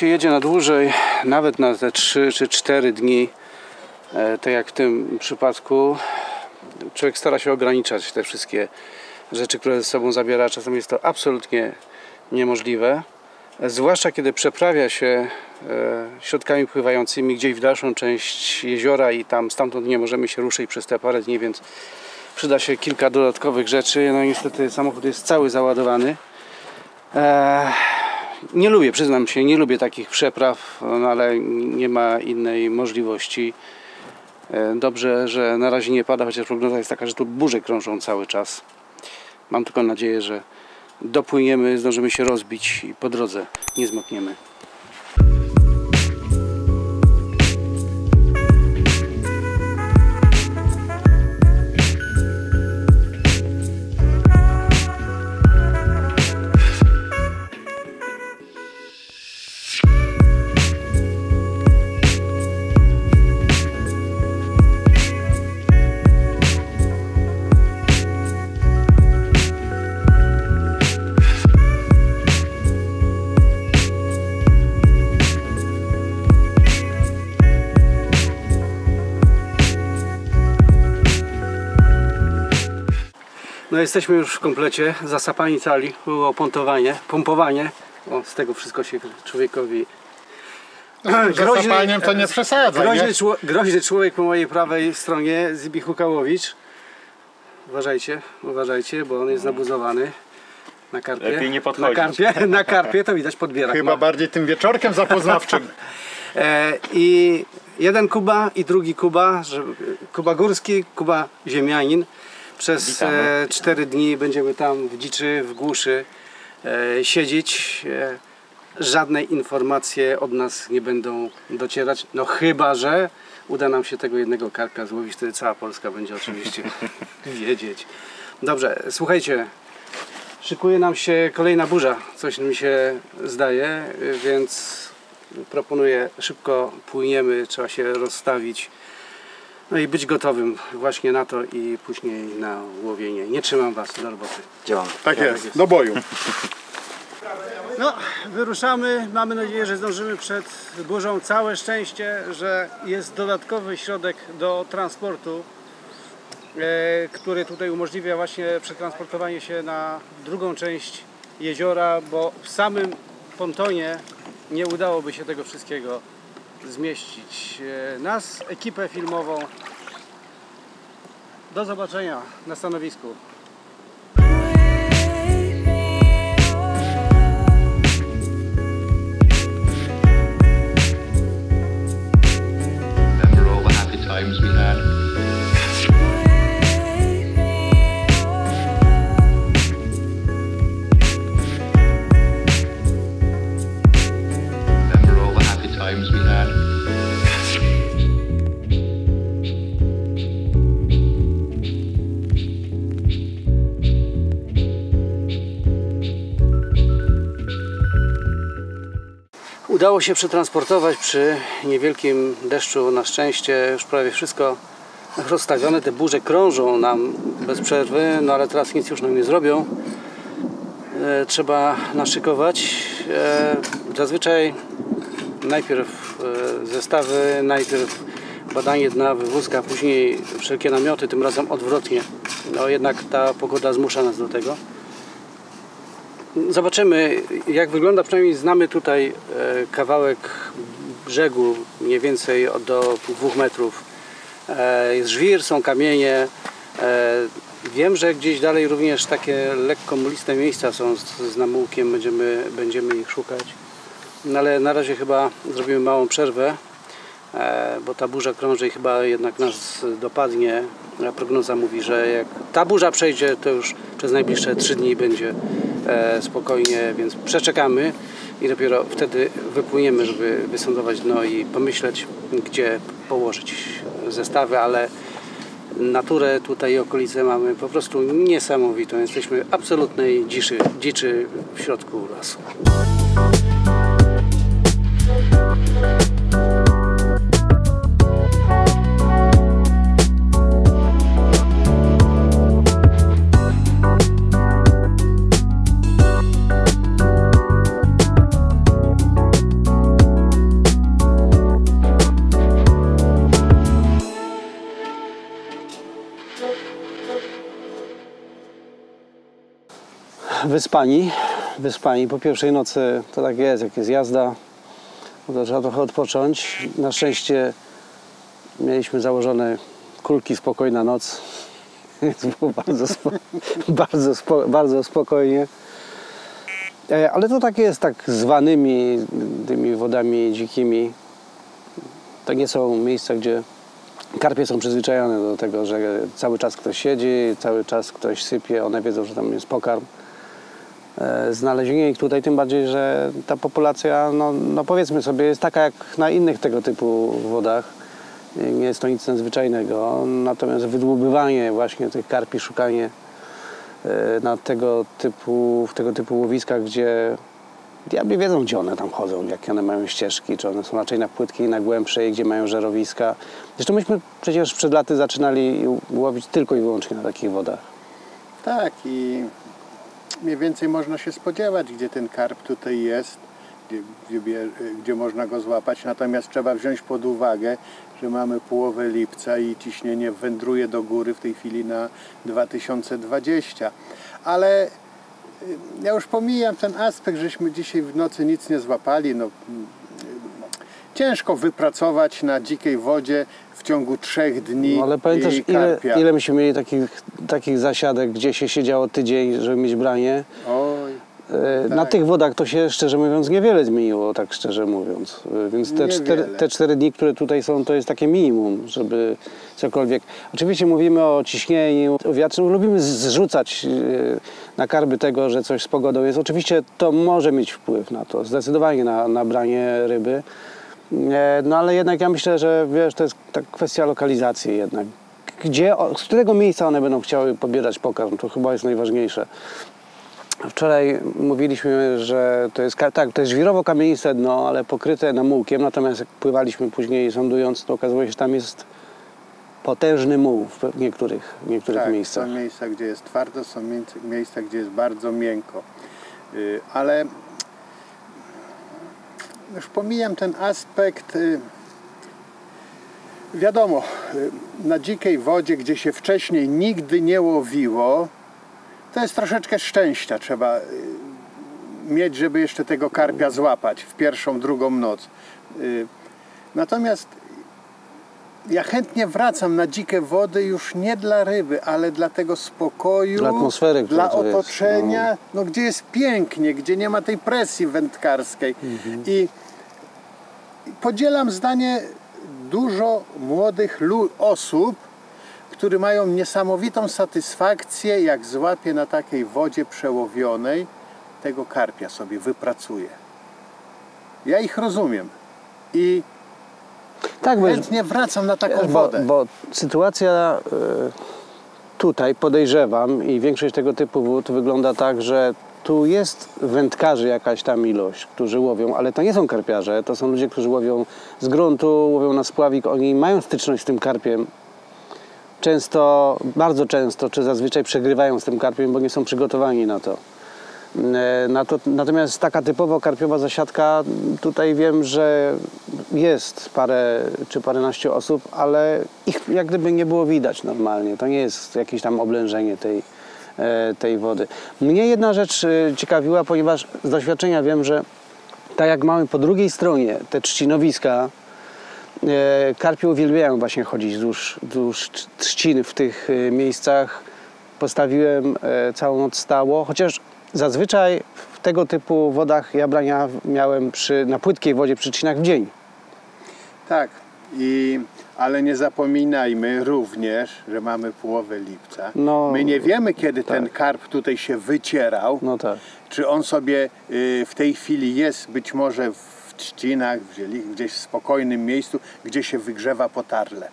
Się jedzie na dłużej, nawet na te 3 czy 4 dni, e, tak jak w tym przypadku, człowiek stara się ograniczać te wszystkie rzeczy, które ze sobą zabiera. Czasem jest to absolutnie niemożliwe. Zwłaszcza kiedy przeprawia się e, środkami pływającymi gdzieś w dalszą część jeziora i tam stamtąd nie możemy się ruszyć przez te parę dni, więc przyda się kilka dodatkowych rzeczy. No niestety samochód jest cały załadowany. Eee, nie lubię, przyznam się, nie lubię takich przepraw, no ale nie ma innej możliwości. E, dobrze, że na razie nie pada, chociaż prognoza jest taka, że tu burze krążą cały czas. Mam tylko nadzieję, że dopłyniemy, zdążymy się rozbić i po drodze nie zmokniemy. No jesteśmy już w komplecie, zasapani cali, było pontowanie, pompowanie. O, z tego wszystko się człowiekowi... Zasapaniem to nie przesadzaj, groźny, nie? czło- groźny człowiek po mojej prawej stronie, Zbigniew Hukałowicz. Uważajcie, uważajcie, bo on jest nabuzowany. Na karpie. Lepiej nie na podchodzić. karpie, na karpie to widać podbierak. Chyba ma. bardziej tym wieczorkiem zapoznawczym. E, I jeden Kuba i drugi Kuba, że, Kuba Górski, Kuba Ziemianin. Przez e, 4 dni będziemy tam w dziczy, w głuszy e, siedzieć. E, żadne informacje od nas nie będą docierać. No chyba, że uda nam się tego jednego karpia złowić, wtedy cała Polska będzie oczywiście wiedzieć. Dobrze, słuchajcie, szykuje nam się kolejna burza, coś mi się zdaje, więc proponuję szybko płyniemy, trzeba się rozstawić. No i być gotowym właśnie na to i później na łowienie. Nie trzymam Was do roboty. Działamy. Tak jest, do boju. No, wyruszamy. Mamy nadzieję, że zdążymy przed burzą. Całe szczęście, że jest dodatkowy środek do transportu, e, który tutaj umożliwia właśnie przetransportowanie się na drugą część jeziora, bo w samym pontonie nie udałoby się tego wszystkiego zmieścić. E, nas, ekipę filmową. Do zobaczenia na stanowisku. Times we had. Udało się przetransportować przy niewielkim deszczu na szczęście już prawie wszystko rozstawione. Te burze krążą nam bez przerwy, no ale teraz nic już nam nie zrobią. E, trzeba naszykować. E, zazwyczaj najpierw e, zestawy, najpierw badanie dna, wywózka, później wszelkie namioty, tym razem odwrotnie. No jednak ta pogoda zmusza nas do tego. Zobaczymy jak wygląda, przynajmniej znamy tutaj e, kawałek brzegu mniej więcej do dwóch metrów. E, Jest żwir, są kamienie. E, Wiem, że gdzieś dalej również takie lekko muliste miejsca są z, z namułkiem, będziemy, będziemy ich szukać. No ale na razie chyba zrobimy małą przerwę, bo ta burza krąży i chyba jednak nas dopadnie. A prognoza mówi, że jak ta burza przejdzie, to już przez najbliższe trzy dni będzie e, spokojnie, więc przeczekamy i dopiero wtedy wypłyniemy, żeby wysądować dno i pomyśleć, gdzie położyć zestawy, ale naturę tutaj i okolice mamy po prostu niesamowitą. Jesteśmy w absolutnej dziczy, dziczy w środku lasu. Wyspani. Wyspani. Po pierwszej nocy to tak jest, jak jest jazda, trzeba trochę odpocząć. Na szczęście mieliśmy założone kulki spokojna noc. Więc było bardzo, spo, bardzo, spo, bardzo spokojnie. E, Ale to tak jest, tak zwanymi tymi wodami dzikimi. To nie są miejsca, gdzie karpie są przyzwyczajone do tego, że cały czas ktoś siedzi, cały czas ktoś sypie, one wiedzą, że tam jest pokarm. E, Znalezienie ich tutaj, tym bardziej, że ta populacja, no, no powiedzmy sobie, jest taka jak na innych tego typu wodach. Nie jest to nic nadzwyczajnego. Natomiast wydłubywanie właśnie tych karpi, szukanie e, na tego typu, w tego typu łowiskach, gdzie diabli wiedzą, gdzie one tam chodzą, jakie one mają ścieżki, czy one są raczej na płytkiej, na głębszej, gdzie mają żerowiska. Zresztą myśmy przecież przed laty zaczynali łowić tylko i wyłącznie na takich wodach. Tak i mniej więcej można się spodziewać, gdzie ten karp tutaj jest, gdzie, gdzie, gdzie można go złapać. Natomiast trzeba wziąć pod uwagę, że mamy połowę lipca i ciśnienie wędruje do góry w tej chwili na 2020. Ale y, ja już pomijam ten aspekt, żeśmy dzisiaj w nocy nic nie złapali. No, ciężko wypracować na dzikiej wodzie w ciągu trzech dni No, ale pamiętasz, ile, ile myśmy mieli takich, takich zasiadek, gdzie się siedziało tydzień, żeby mieć branie. Oj, E, Na Tak. tych wodach to się szczerze mówiąc niewiele zmieniło, tak szczerze mówiąc. E, Więc te te cztery dni, które tutaj są, to jest takie minimum, żeby cokolwiek. Oczywiście mówimy o ciśnieniu, o wiatrze, lubimy zrzucać e, na karby tego, że coś z pogodą jest. Oczywiście to może mieć wpływ na to, zdecydowanie na, na branie ryby. E, No ale jednak ja myślę, że wiesz, to jest tak kwestia lokalizacji jednak. Gdzie, z którego miejsca one będą chciały pobierać pokarm, to chyba jest najważniejsze. Wczoraj mówiliśmy, że to jest, tak, to jest żwirowo-kamieniste dno, ale pokryte namułkiem, natomiast jak pływaliśmy później sądując, to okazało się, że tam jest potężny muł w niektórych, w niektórych tak, miejscach. Są miejsca, gdzie jest twardo, są miejsca, miejsca gdzie jest bardzo miękko. Y, Ale już pomijam ten aspekt. y, Wiadomo, y, na dzikiej wodzie, gdzie się wcześniej nigdy nie łowiło, to jest troszeczkę szczęścia trzeba y, mieć, żeby jeszcze tego karpia złapać w pierwszą, drugą noc. Natomiast ja chętnie wracam na dzikie wody już nie dla ryby, ale dla tego spokoju, Dla atmosfery, dla tu jest, otoczenia, no. gdzie jest pięknie, gdzie nie ma tej presji wędkarskiej. Mhm. I podzielam zdanie dużo młodych osób, które mają niesamowitą satysfakcję, jak złapie na takiej wodzie przełowionej, tego karpia sobie wypracuje. Ja ich rozumiem i Tak, bo, chętnie wracam na taką bo, wodę. bo sytuacja y, tutaj podejrzewam i większość tego typu wód wygląda tak, że tu jest wędkarzy jakaś tam ilość, którzy łowią, ale to nie są karpiarze, to są ludzie, którzy łowią z gruntu, łowią na spławik, oni mają styczność z tym karpiem. Często, bardzo często, czy zazwyczaj przegrywają z tym karpiem, bo nie są przygotowani na to. E, Na to, natomiast taka typowo karpiowa zasiadka, tutaj wiem, że jest parę czy paręnaście osób, ale ich jak gdyby nie było widać normalnie. To nie jest jakieś tam oblężenie tej, tej wody. Mnie jedna rzecz e, ciekawiła, ponieważ z doświadczenia wiem, że tak jak mamy po drugiej stronie te trzcinowiska, e, karpie uwielbiają właśnie chodzić wzdłuż, wzdłuż trzcin w tych e, miejscach. Postawiłem e, całą noc stało, chociaż zazwyczaj w tego typu wodach ja brania miałem przy, na płytkiej wodzie przy trzcinach w dzień. Tak, i, ale nie zapominajmy również, że mamy połowę lipca. No, My nie wiemy, kiedy tak. ten karp tutaj się wycierał. No tak. Czy on sobie y, w tej chwili jest być może w trzcinach, gdzieś w spokojnym miejscu, gdzie się wygrzewa potarle.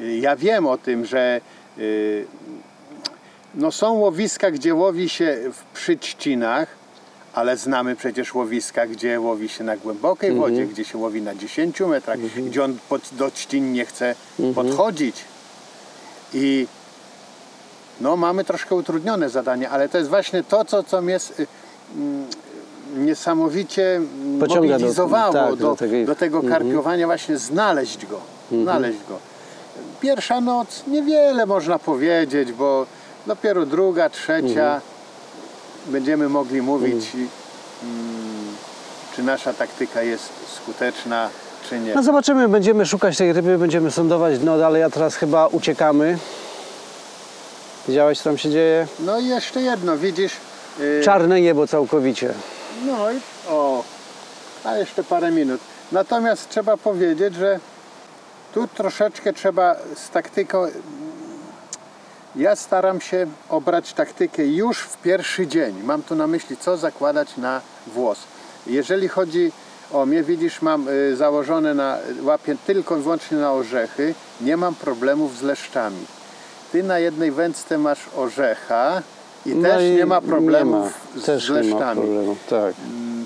Y, Ja wiem o tym, że y, no są łowiska, gdzie łowi się w przy trzcinach, ale znamy przecież łowiska, gdzie łowi się na głębokiej wodzie, gdzie się łowi na 10 metrach, gdzie on pod, do trzcin nie chce podchodzić. I no, mamy troszkę utrudnione zadanie, ale to jest właśnie to, co, co mnie y, mm, niesamowicie Pociąga do- mobilizowało tak, do, do tego- do tego karpiowania, właśnie znaleźć go. Znaleźć go. Pierwsza noc niewiele można powiedzieć, bo dopiero druga, trzecia. Będziemy mogli mówić, mm, czy nasza taktyka jest skuteczna, czy nie. No zobaczymy, będziemy szukać tej ryby, będziemy sądować dno dalej, a teraz chyba uciekamy. Widziałeś co tam się dzieje? No i jeszcze jedno, widzisz? y, Czarne niebo całkowicie. No i o, a jeszcze parę minut. Natomiast trzeba powiedzieć, że tu troszeczkę trzeba z taktyką. Ja staram się obrać taktykę już w pierwszy dzień. Mam tu na myśli, co zakładać na włos. Jeżeli chodzi o mnie, widzisz, mam y, założone na łapię tylko i wyłącznie na orzechy. Nie mam problemów z leszczami. Ty na jednej wędce masz orzecha i No też i nie ma problemów nie ma. z Też nie ma leszczami. problemu, tak.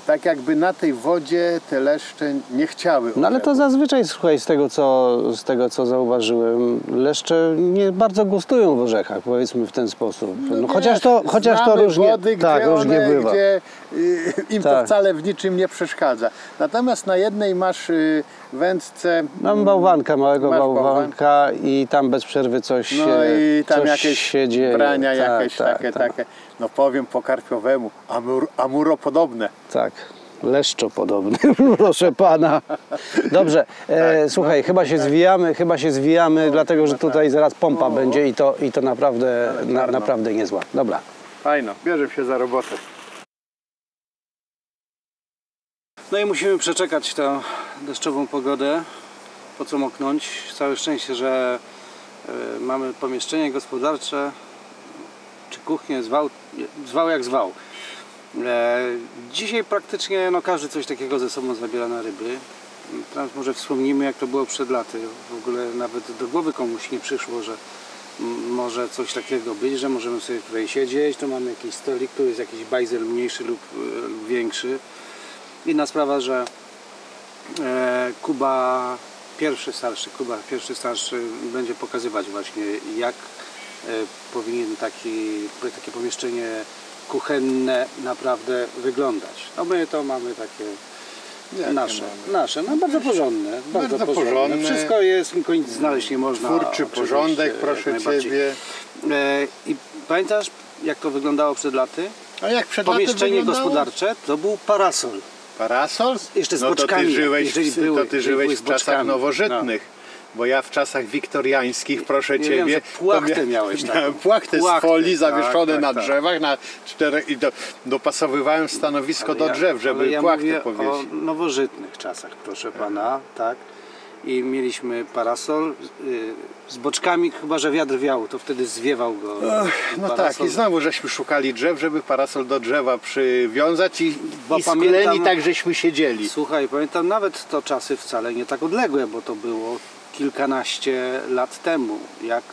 Mm, Tak jakby na tej wodzie te leszcze nie chciały. No ale to zazwyczaj, słuchaj, z tego, co, z tego co zauważyłem, leszcze nie bardzo gustują w orzechach, powiedzmy w ten sposób. No, wiesz, chociaż to, chociaż to różnie, wody, tak, gdzie różnie one, bywa. Gdzie y, im to Tak. wcale w niczym nie przeszkadza. Natomiast na jednej masz y, wędce. Mam bałwanka, małego bałwanka i tam bez przerwy coś No się, i tam coś jakieś się dzieje. brania Tak, jakieś tak, takie, tak, takie, no powiem po karpiowemu, amur, amuropodobne. Tak. Leszczo podobny, proszę pana. Dobrze, e, Tak, słuchaj, no. chyba się zwijamy, chyba się zwijamy, dlatego że tutaj zaraz pompa będzie i to, i to naprawdę, na, czarno. naprawdę niezła. Dobra. Fajno, bierze się za robotę. No i musimy przeczekać tę deszczową pogodę, po co moknąć. Całe szczęście, że e, mamy pomieszczenie gospodarcze, kuchnię, zwał, zwał jak zwał. E, dzisiaj praktycznie no, każdy coś takiego ze sobą zabiera na ryby. Teraz może wspomnimy jak to było przed laty. W ogóle nawet do głowy komuś nie przyszło, że może coś takiego być, że możemy sobie tutaj siedzieć, tu mamy jakiś stolik, tu jest jakiś bajzel mniejszy lub, e, lub większy. Inna sprawa, że e, Kuba, pierwszy starszy, Kuba pierwszy starszy będzie pokazywać właśnie jak powinien taki, takie pomieszczenie kuchenne naprawdę wyglądać. No my to mamy takie Jakie nasze, mamy? nasze, no bardzo porządne, bardzo, Bardzo porządne. porządne. Wszystko jest, nic znaleźć nie można. Twórczy porządek, proszę. Ciebie. E, I pamiętasz jak to wyglądało przed laty? A jak przed Pomieszczenie wyglądało? gospodarcze to był parasol. Parasol? Jeszcze z no to boczkami, ty żyłeś, jeżeli były- to ty żyłeś w czasach boczkami. nowożytnych. Bo ja w czasach wiktoriańskich, proszę Nie Ciebie, wiem, płachtę miałeś taką. miałem płachtę z Płachtę, folii tak, zawieszone tak, na tak. drzewach na czterech i do, dopasowywałem stanowisko do ja- drzew, żeby ale ja płachtę powiesić. o nowożytnych czasach, proszę pana, tak. I mieliśmy parasol y, z boczkami, chyba że wiatr wiał, to wtedy zwiewał go. No tak, i znowu żeśmy szukali drzew, żeby parasol do drzewa przywiązać i, Bo i pamiętam- tak żeśmy siedzieli. Słuchaj, pamiętam nawet to czasy wcale nie tak odległe, bo to było kilkanaście lat temu, jak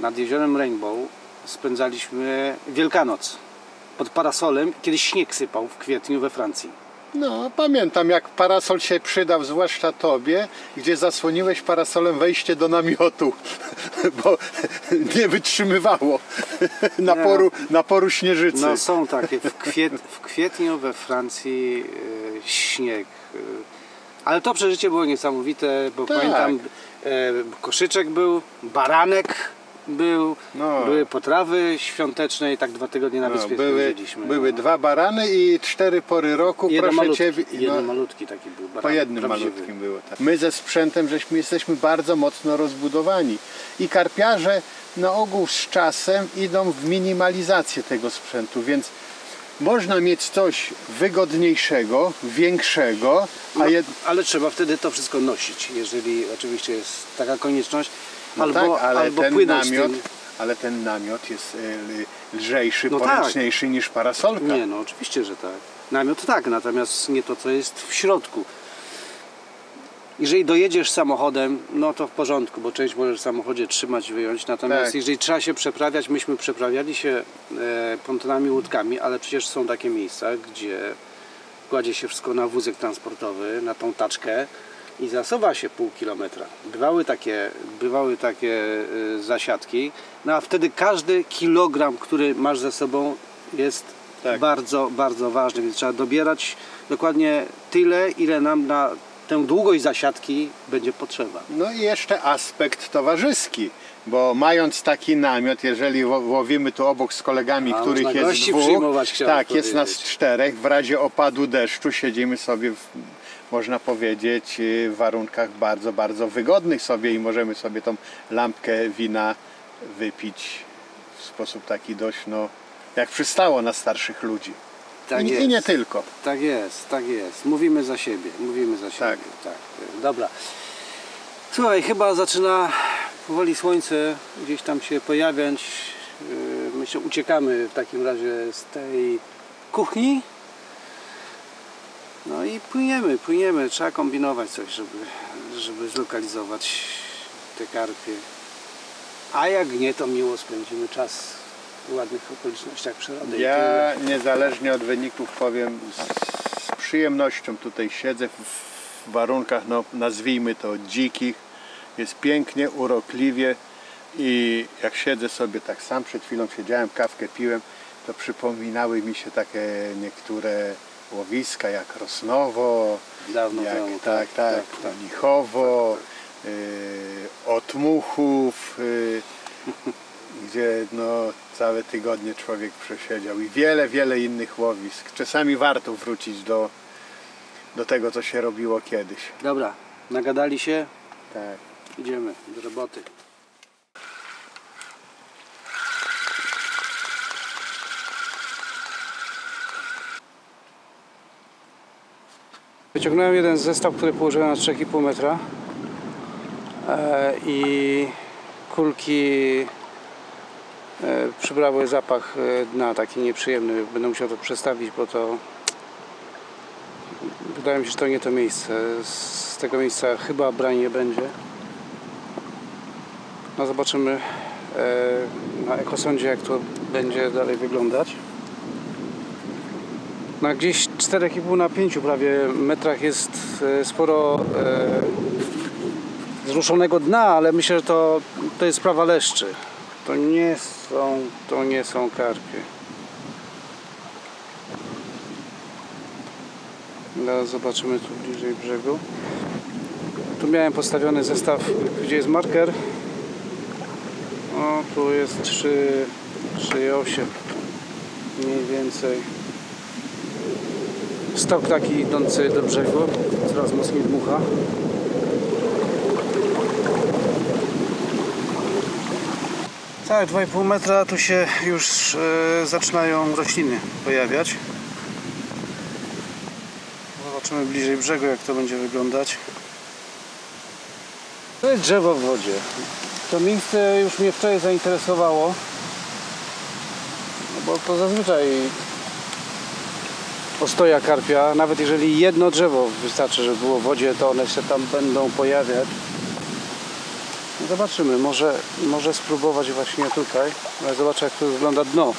nad jeziorem Rainbow spędzaliśmy Wielkanoc pod parasolem, kiedy śnieg sypał w kwietniu we Francji. No, pamiętam jak parasol się przydał, zwłaszcza tobie, gdzie zasłoniłeś parasolem wejście do namiotu, bo nie wytrzymywało naporu, naporu śnieżycy. No są takie, w, kwiet, w kwietniu we Francji e, śnieg. Ale to przeżycie było niesamowite, bo Tak. pamiętam e, koszyczek był, baranek był, No. były potrawy świąteczne i tak dwa tygodnie na No, wyspie były, spędziliśmy. były no. dwa barany i cztery pory roku, Jeden proszę malutki, ciebie. jeden no, malutki taki był baranek. po jednym prawdziwy. malutkim było. Tak. My ze sprzętem żeśmy jesteśmy bardzo mocno rozbudowani. I karpiarze na ogół z czasem idą w minimalizację tego sprzętu, więc można mieć coś wygodniejszego, większego, a No, jed... Ale trzeba wtedy to wszystko nosić, jeżeli oczywiście jest taka konieczność. no albo tak, ale albo ten płynąć namiot, tym. ale ten namiot jest e, lżejszy, No tak. poręczniejszy niż parasolka. Nie, no oczywiście, że tak. Namiot tak, natomiast nie to, co jest w środku. Jeżeli dojedziesz samochodem, no to w porządku, bo część możesz w samochodzie trzymać, wyjąć. Natomiast Tak. jeżeli trzeba się przeprawiać, myśmy przeprawiali się e, pontonami, łódkami, ale przecież są takie miejsca, gdzie kładzie się wszystko na wózek transportowy, na tą taczkę i zasuwa się pół kilometra. Bywały takie, bywały takie e, zasiadki, no a wtedy każdy kilogram, który masz ze sobą jest Tak. bardzo, bardzo ważny, więc trzeba dobierać dokładnie tyle, ile nam na tę długość zasiadki będzie potrzeba. No i jeszcze aspekt towarzyski. Bo mając taki namiot, jeżeli ło- łowimy tu obok z kolegami, A, których jest dwóch, tak, jest nas czterech, w razie opadu deszczu siedzimy sobie, w, można powiedzieć, y, w warunkach bardzo, bardzo wygodnych sobie i możemy sobie tą lampkę wina wypić w sposób taki dość, no, jak przystało na starszych ludzi. Tak I, jest. I nie tylko. Tak jest, tak jest. Mówimy za siebie, mówimy za siebie. Tak. tak. Dobra. Słuchaj, chyba zaczyna powoli słońce gdzieś tam się pojawiać. Yy, Myślę, uciekamy w takim razie z tej kuchni. No i płyniemy, płyniemy. Trzeba kombinować coś, żeby, żeby zlokalizować te karpie. A jak nie, to miło spędzimy czas ładnych okolicznościach przyrody. Ja niezależnie od wyników powiem, z, przyjemnością tutaj siedzę w, warunkach, no, nazwijmy to dzikich. Jest pięknie, urokliwie i jak siedzę sobie tak sam, przed chwilą siedziałem, kawkę piłem, to przypominały mi się takie niektóre łowiska jak Rosnowo, Dawno jak, temu, tak, tak, tak, tak. Lichowo, y, Otmuchów, y, gdzie no, całe tygodnie człowiek przesiedział i wiele, wiele innych łowisk. Czasami warto wrócić do, do tego, co się robiło kiedyś. Dobra, nagadali się, Tak. idziemy do roboty. Wyciągnąłem jeden zestaw, który położyłem na 3,5 metra e, i kulki przybrały zapach e, dna taki nieprzyjemny. Będę musiał to przestawić, bo to wydaje mi się, że to nie to miejsce. Z tego miejsca chyba brań nie będzie. No zobaczymy e, na ekosądzie jak to będzie dalej wyglądać. Na gdzieś 4,5 na 5 prawie metrach jest e, sporo e, zruszonego dna, ale myślę, że to, to jest sprawa leszczy. To nie są, to nie są karpie. Teraz zobaczymy tu bliżej brzegu. Tu miałem postawiony zestaw, gdzie jest marker. O, tu jest 3, 3,8 mniej więcej. Stok taki idący do brzegu, coraz mocniej dmucha. Tak, 2,5 metra tu się już e, zaczynają rośliny pojawiać. Zobaczymy bliżej brzegu jak to będzie wyglądać. To jest drzewo w wodzie. To miejsce już mnie wczoraj zainteresowało. No bo to zazwyczaj ostoja karpia, nawet jeżeli jedno drzewo wystarczy, żeby było w wodzie, to one się tam będą pojawiać. Zobaczymy, może, może spróbować właśnie tutaj, ale zobaczę jak to wygląda dno.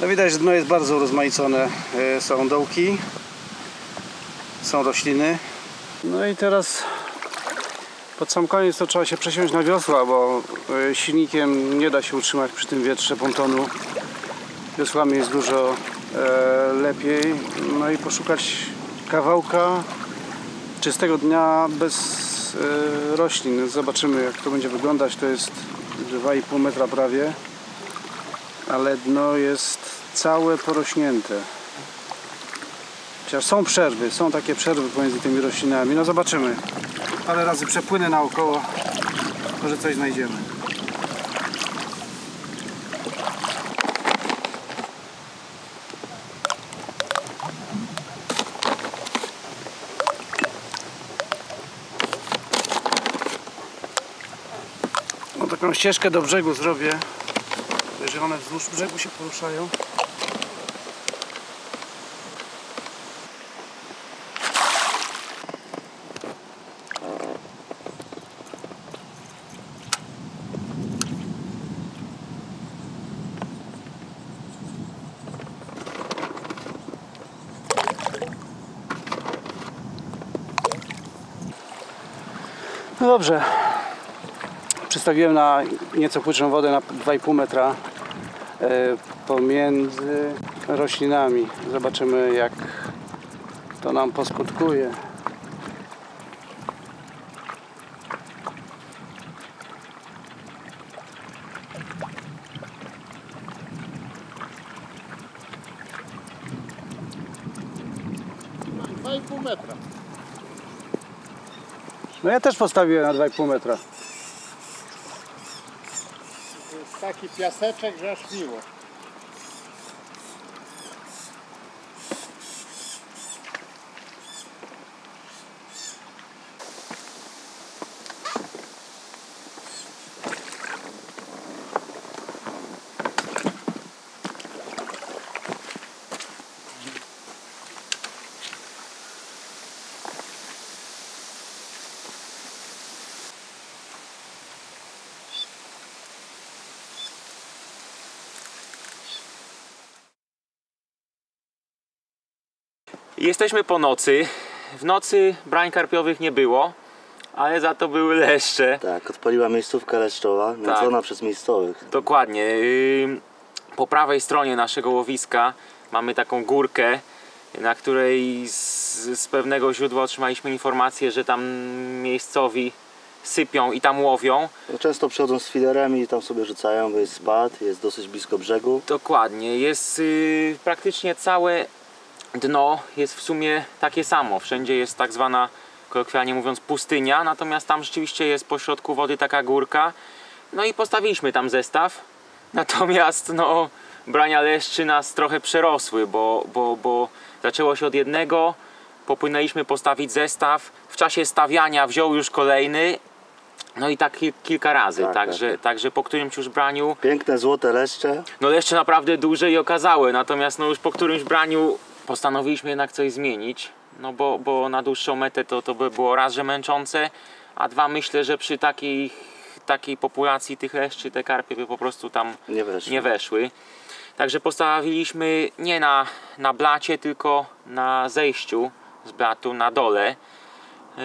No widać, że dno jest bardzo urozmaicone. E, Są dołki, są rośliny. No i teraz pod sam koniec to trzeba się przesiąść na wiosła, bo e, silnikiem nie da się utrzymać przy tym wietrze pontonu. Wiosłami jest dużo e, lepiej. No i poszukać kawałka czystego dnia bez e, roślin. Zobaczymy jak to będzie wyglądać. To jest 2,5 metra prawie ale dno jest całe porośnięte. Chociaż są przerwy, są takie przerwy pomiędzy tymi roślinami. No zobaczymy. Parę razy przepłynę naokoło, może coś znajdziemy. No taką ścieżkę do brzegu zrobię. Że one wzdłuż brzegu się poruszają. No dobrze. Przystawiłem na nieco płytszą wodę na 2,5 metra e, pomiędzy roślinami. Zobaczymy jak to nam poskutkuje. No ja też postawiłem na 2,5 metra. To jest taki piaseczek, że aż miło. Jesteśmy po nocy. W nocy brań karpiowych nie było, ale za to były leszcze. Tak, odpaliła miejscówka leszczowa, nęcona przez miejscowych. Dokładnie. Po prawej stronie naszego łowiska mamy taką górkę, na której z, z pewnego źródła otrzymaliśmy informację, że tam miejscowi sypią i tam łowią. No, często przychodzą z filerami i tam sobie rzucają, bo jest spad, jest dosyć blisko brzegu. Dokładnie. Jest y, praktycznie całe dno jest w sumie takie samo. Wszędzie jest tak zwana, kolokwialnie mówiąc, pustynia, natomiast tam rzeczywiście jest pośrodku wody taka górka. No i postawiliśmy tam zestaw. Natomiast no, brania leszczy nas trochę przerosły, bo, bo, bo zaczęło się od jednego, popłynęliśmy postawić zestaw. W czasie stawiania wziął już kolejny. No i tak ki- kilka razy, Tak, także, tak, także po którymś już braniu Piękne złote leszcze. no jeszcze naprawdę duże i okazałe, natomiast no już po którymś braniu postanowiliśmy jednak coś zmienić, no bo, bo na dłuższą metę to, to by było raz, że męczące, a dwa myślę, że przy takiej, takiej populacji tych leszczy te karpie by po prostu tam Nie weszły. nie weszły. Także postawiliśmy nie na, na blacie, tylko na zejściu z blatu na dole. Yy,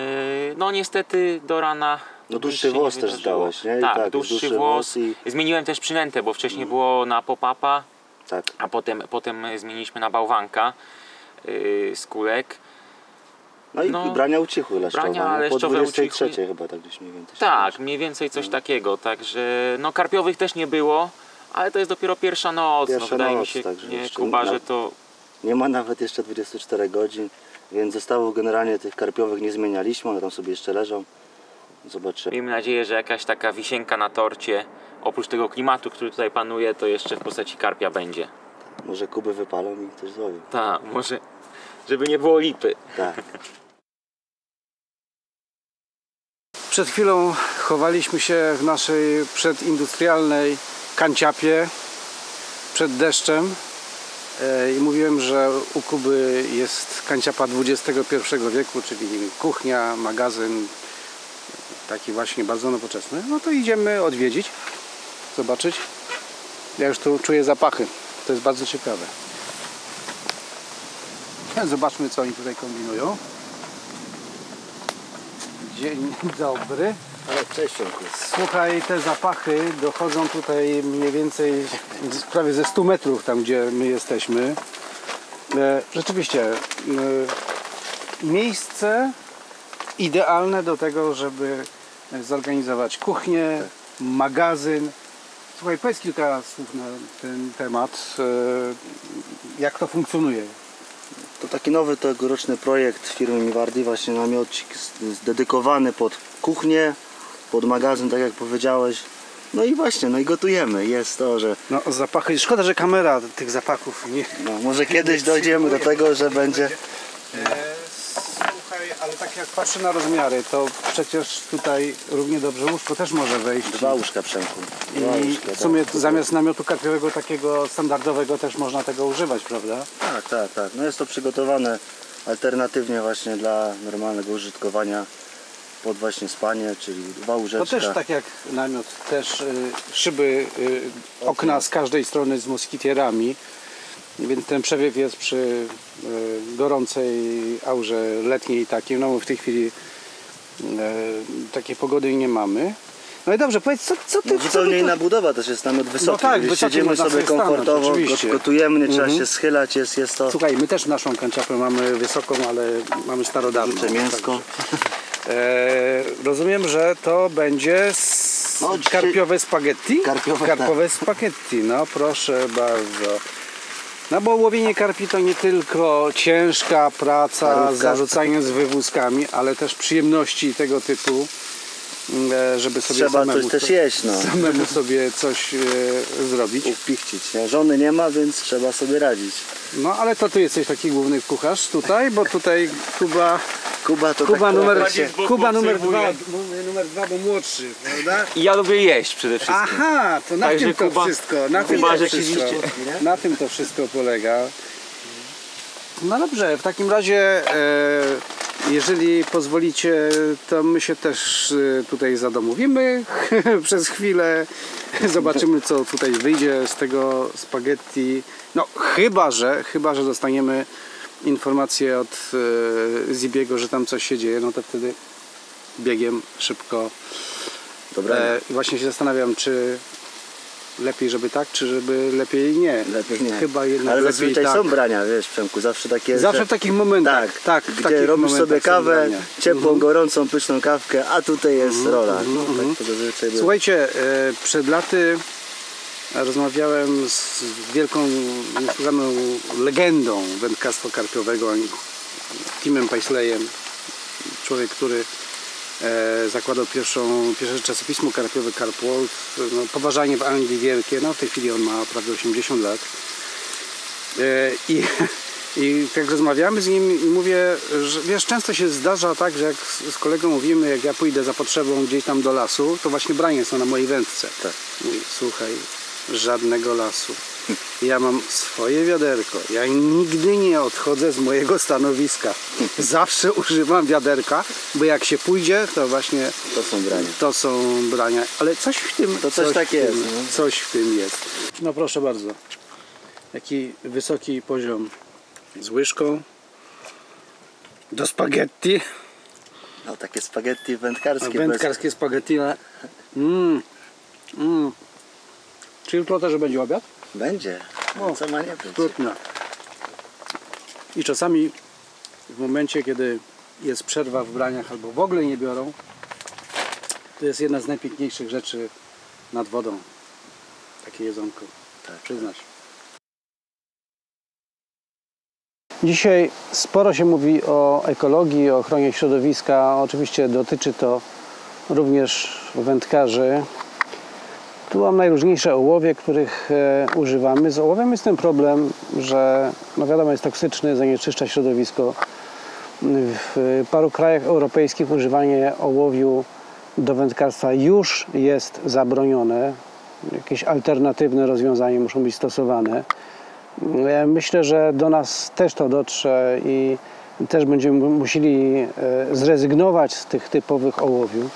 No niestety do rana No dłuższy włos też zdałeś, nie? Tak, tak, dłuższy, dłuższy włos. i- Zmieniłem też przynętę, bo wcześniej było na pop-upa, Tak. a potem, potem zmieniliśmy na bałwanka yy, z kulek. No i, No, i brania ucichły leszczowe. brania nie? Po leszczowe 23 ucichły. chyba tak gdzieś mniej więcej. Tak, mniej więcej coś takiego, także no karpiowych też nie było, ale to jest dopiero pierwsza noc, no Pierwsza wydaje mi noc, się, także nie, Kuba, że to Nie ma nawet jeszcze 24 godzin, więc zestawów generalnie tych karpiowych nie zmienialiśmy, one tam sobie jeszcze leżą. Zobaczymy. miejmy nadzieję, że jakaś taka wisienka na torcie, oprócz tego klimatu, który tutaj panuje, to jeszcze w postaci karpia będzie. Może kuby wypalą i coś złowią. Tak, może, żeby nie było lipy. Tak. Przed chwilą chowaliśmy się w naszej przedindustrialnej kanciapie przed deszczem E, i mówiłem, że u Kuby jest kanciapa XXI wieku, czyli kuchnia, magazyn, taki właśnie bardzo nowoczesny. No to idziemy odwiedzić, zobaczyć. Ja już tu czuję zapachy, to jest bardzo ciekawe. Zobaczmy co oni tutaj kombinują. Dzień dobry. Ale wcześniej Słuchaj, te zapachy dochodzą tutaj mniej więcej prawie ze 100 metrów tam, gdzie my jesteśmy. E, Rzeczywiście, e, miejsce idealne do tego, żeby zorganizować kuchnię, magazyn. Słuchaj, powiedz kilka słów na ten temat. e, Jak to funkcjonuje? To taki nowy tegoroczny projekt firmy Miwardi, właśnie namiotcik z- zdedykowany pod kuchnię, pod magazyn, tak jak powiedziałeś. No i właśnie, no i gotujemy. Jest to, że No zapachy, szkoda, że kamera tych zapachów nie, no, może kiedyś dojdziemy do tego, że będzie E, ale tak jak patrzę na rozmiary, to przecież tutaj równie dobrze łóżko też może wejść. dwa łóżka przemku. Dwa I łóżka, w sumie tak. zamiast namiotu karpiowego takiego standardowego też można tego używać, prawda? Tak, tak, tak. No jest to przygotowane alternatywnie właśnie dla normalnego użytkowania pod właśnie spanie, czyli dwa To łóżeczka. też tak jak namiot, też y, szyby, y, okna z każdej strony z moskitierami. Więc ten przewiew jest przy y, gorącej aurze letniej takiej. No w tej chwili takiej pogody nie mamy. No i dobrze, powiedz, co, co ty... No, zupełnie inna budowa też jest namiot wysoki. tak, gdzie wysoki siedzimy sobie stanąć, komfortowo, oczywiście. gotujemy, nie trzeba Mhm. się schylać, jest, jest to Słuchaj, my też naszą kanciapę mamy wysoką, ale mamy starodawną. Rzucę mięsko. Także, E, rozumiem, że to będzie No, karpiowe spaghetti? Karpiowe, karpiowe spaghetti, no proszę bardzo. No bo łowienie karpi to nie tylko ciężka praca, Parówka. zarzucanie z wywózkami, ale też przyjemności tego typu, żeby sobie Trzeba samemu, coś też jeść, no. samemu sobie coś e, zrobić. upichcić. Nie? Żony nie ma, więc trzeba sobie radzić. No ale to ty jesteś taki główny kucharz tutaj, bo tutaj Kuba, Kuba to Kuba tak numer, boku Kuba numer dwa, numer dwa, bo młodszy, prawda? I ja lubię jeść przede wszystkim. Aha, to na Także tym to Kuba- wszystko, na tym Kuba to wszystko, na tym to wszystko polega. No dobrze, w takim razie, e, jeżeli pozwolicie, to my się też e, tutaj zadomowimy przez chwilę. Zobaczymy, co tutaj wyjdzie z tego spaghetti. No chyba, że, chyba, że dostaniemy informację od e, Zibiego, że tam coś się dzieje, no to wtedy biegiem szybko Dobra, E, właśnie się zastanawiam, czy lepiej, żeby tak, czy żeby lepiej nie. lepiej nie. Chyba jednak Ale lepiej zazwyczaj tak. są brania, wiesz Przemku, zawsze takie... Zawsze że- w takich momentach. Tak, tak gdzie robisz sobie kawę, ciepłą, gorącą, pyszną kawkę, a tutaj jest Mhm, rola. No, tak to zazwyczaj było. Słuchajcie, e, przed laty rozmawiałem z wielką, niesłychaną legendą wędkarstwa karpiowego, Timem Paisleyem. Człowiek, który zakładał pierwszą, pierwsze czasopismo karpiowe Carp World. No, poważanie w Anglii wielkie. No, w tej chwili on ma prawie 80 lat. E, I, I jak rozmawiamy z nim i mówię, że wiesz, często się zdarza tak, że jak z, z kolegą mówimy, jak ja pójdę za potrzebą gdzieś tam do lasu, to właśnie branie są na mojej wędce. Tak. Mówi, słuchaj, żadnego lasu. Ja mam swoje wiaderko. Ja nigdy nie odchodzę z mojego stanowiska. Zawsze używam wiaderka, bo jak się pójdzie, to właśnie To są brania. to są brania. Ale coś w tym, To coś tak w jest, Tym, no. Coś w tym jest. No proszę bardzo. Jaki wysoki poziom z łyżką do spaghetti. No, takie spaghetti wędkarskie. Wędkarskie spaghetti. ale- Mm. Czy jutro też będzie obiad? Będzie. O, Co ma nie być? Trudno. I czasami w momencie, kiedy jest przerwa w braniach albo w ogóle nie biorą, to jest jedna z najpiękniejszych rzeczy nad wodą. Takie jedzonko. Tak. Przyznać. Dzisiaj sporo się mówi o ekologii, o ochronie środowiska. Oczywiście dotyczy to również wędkarzy. Tu mam najróżniejsze ołowie, których e, używamy. Z ołowiem jest ten problem, że no wiadomo jest toksyczny, zanieczyszcza środowisko. W paru krajach europejskich używanie ołowiu do wędkarstwa już jest zabronione. Jakieś alternatywne rozwiązania muszą być stosowane. Ja Myślę, że do nas też to dotrze i też będziemy musieli e, zrezygnować z tych typowych ołowiu.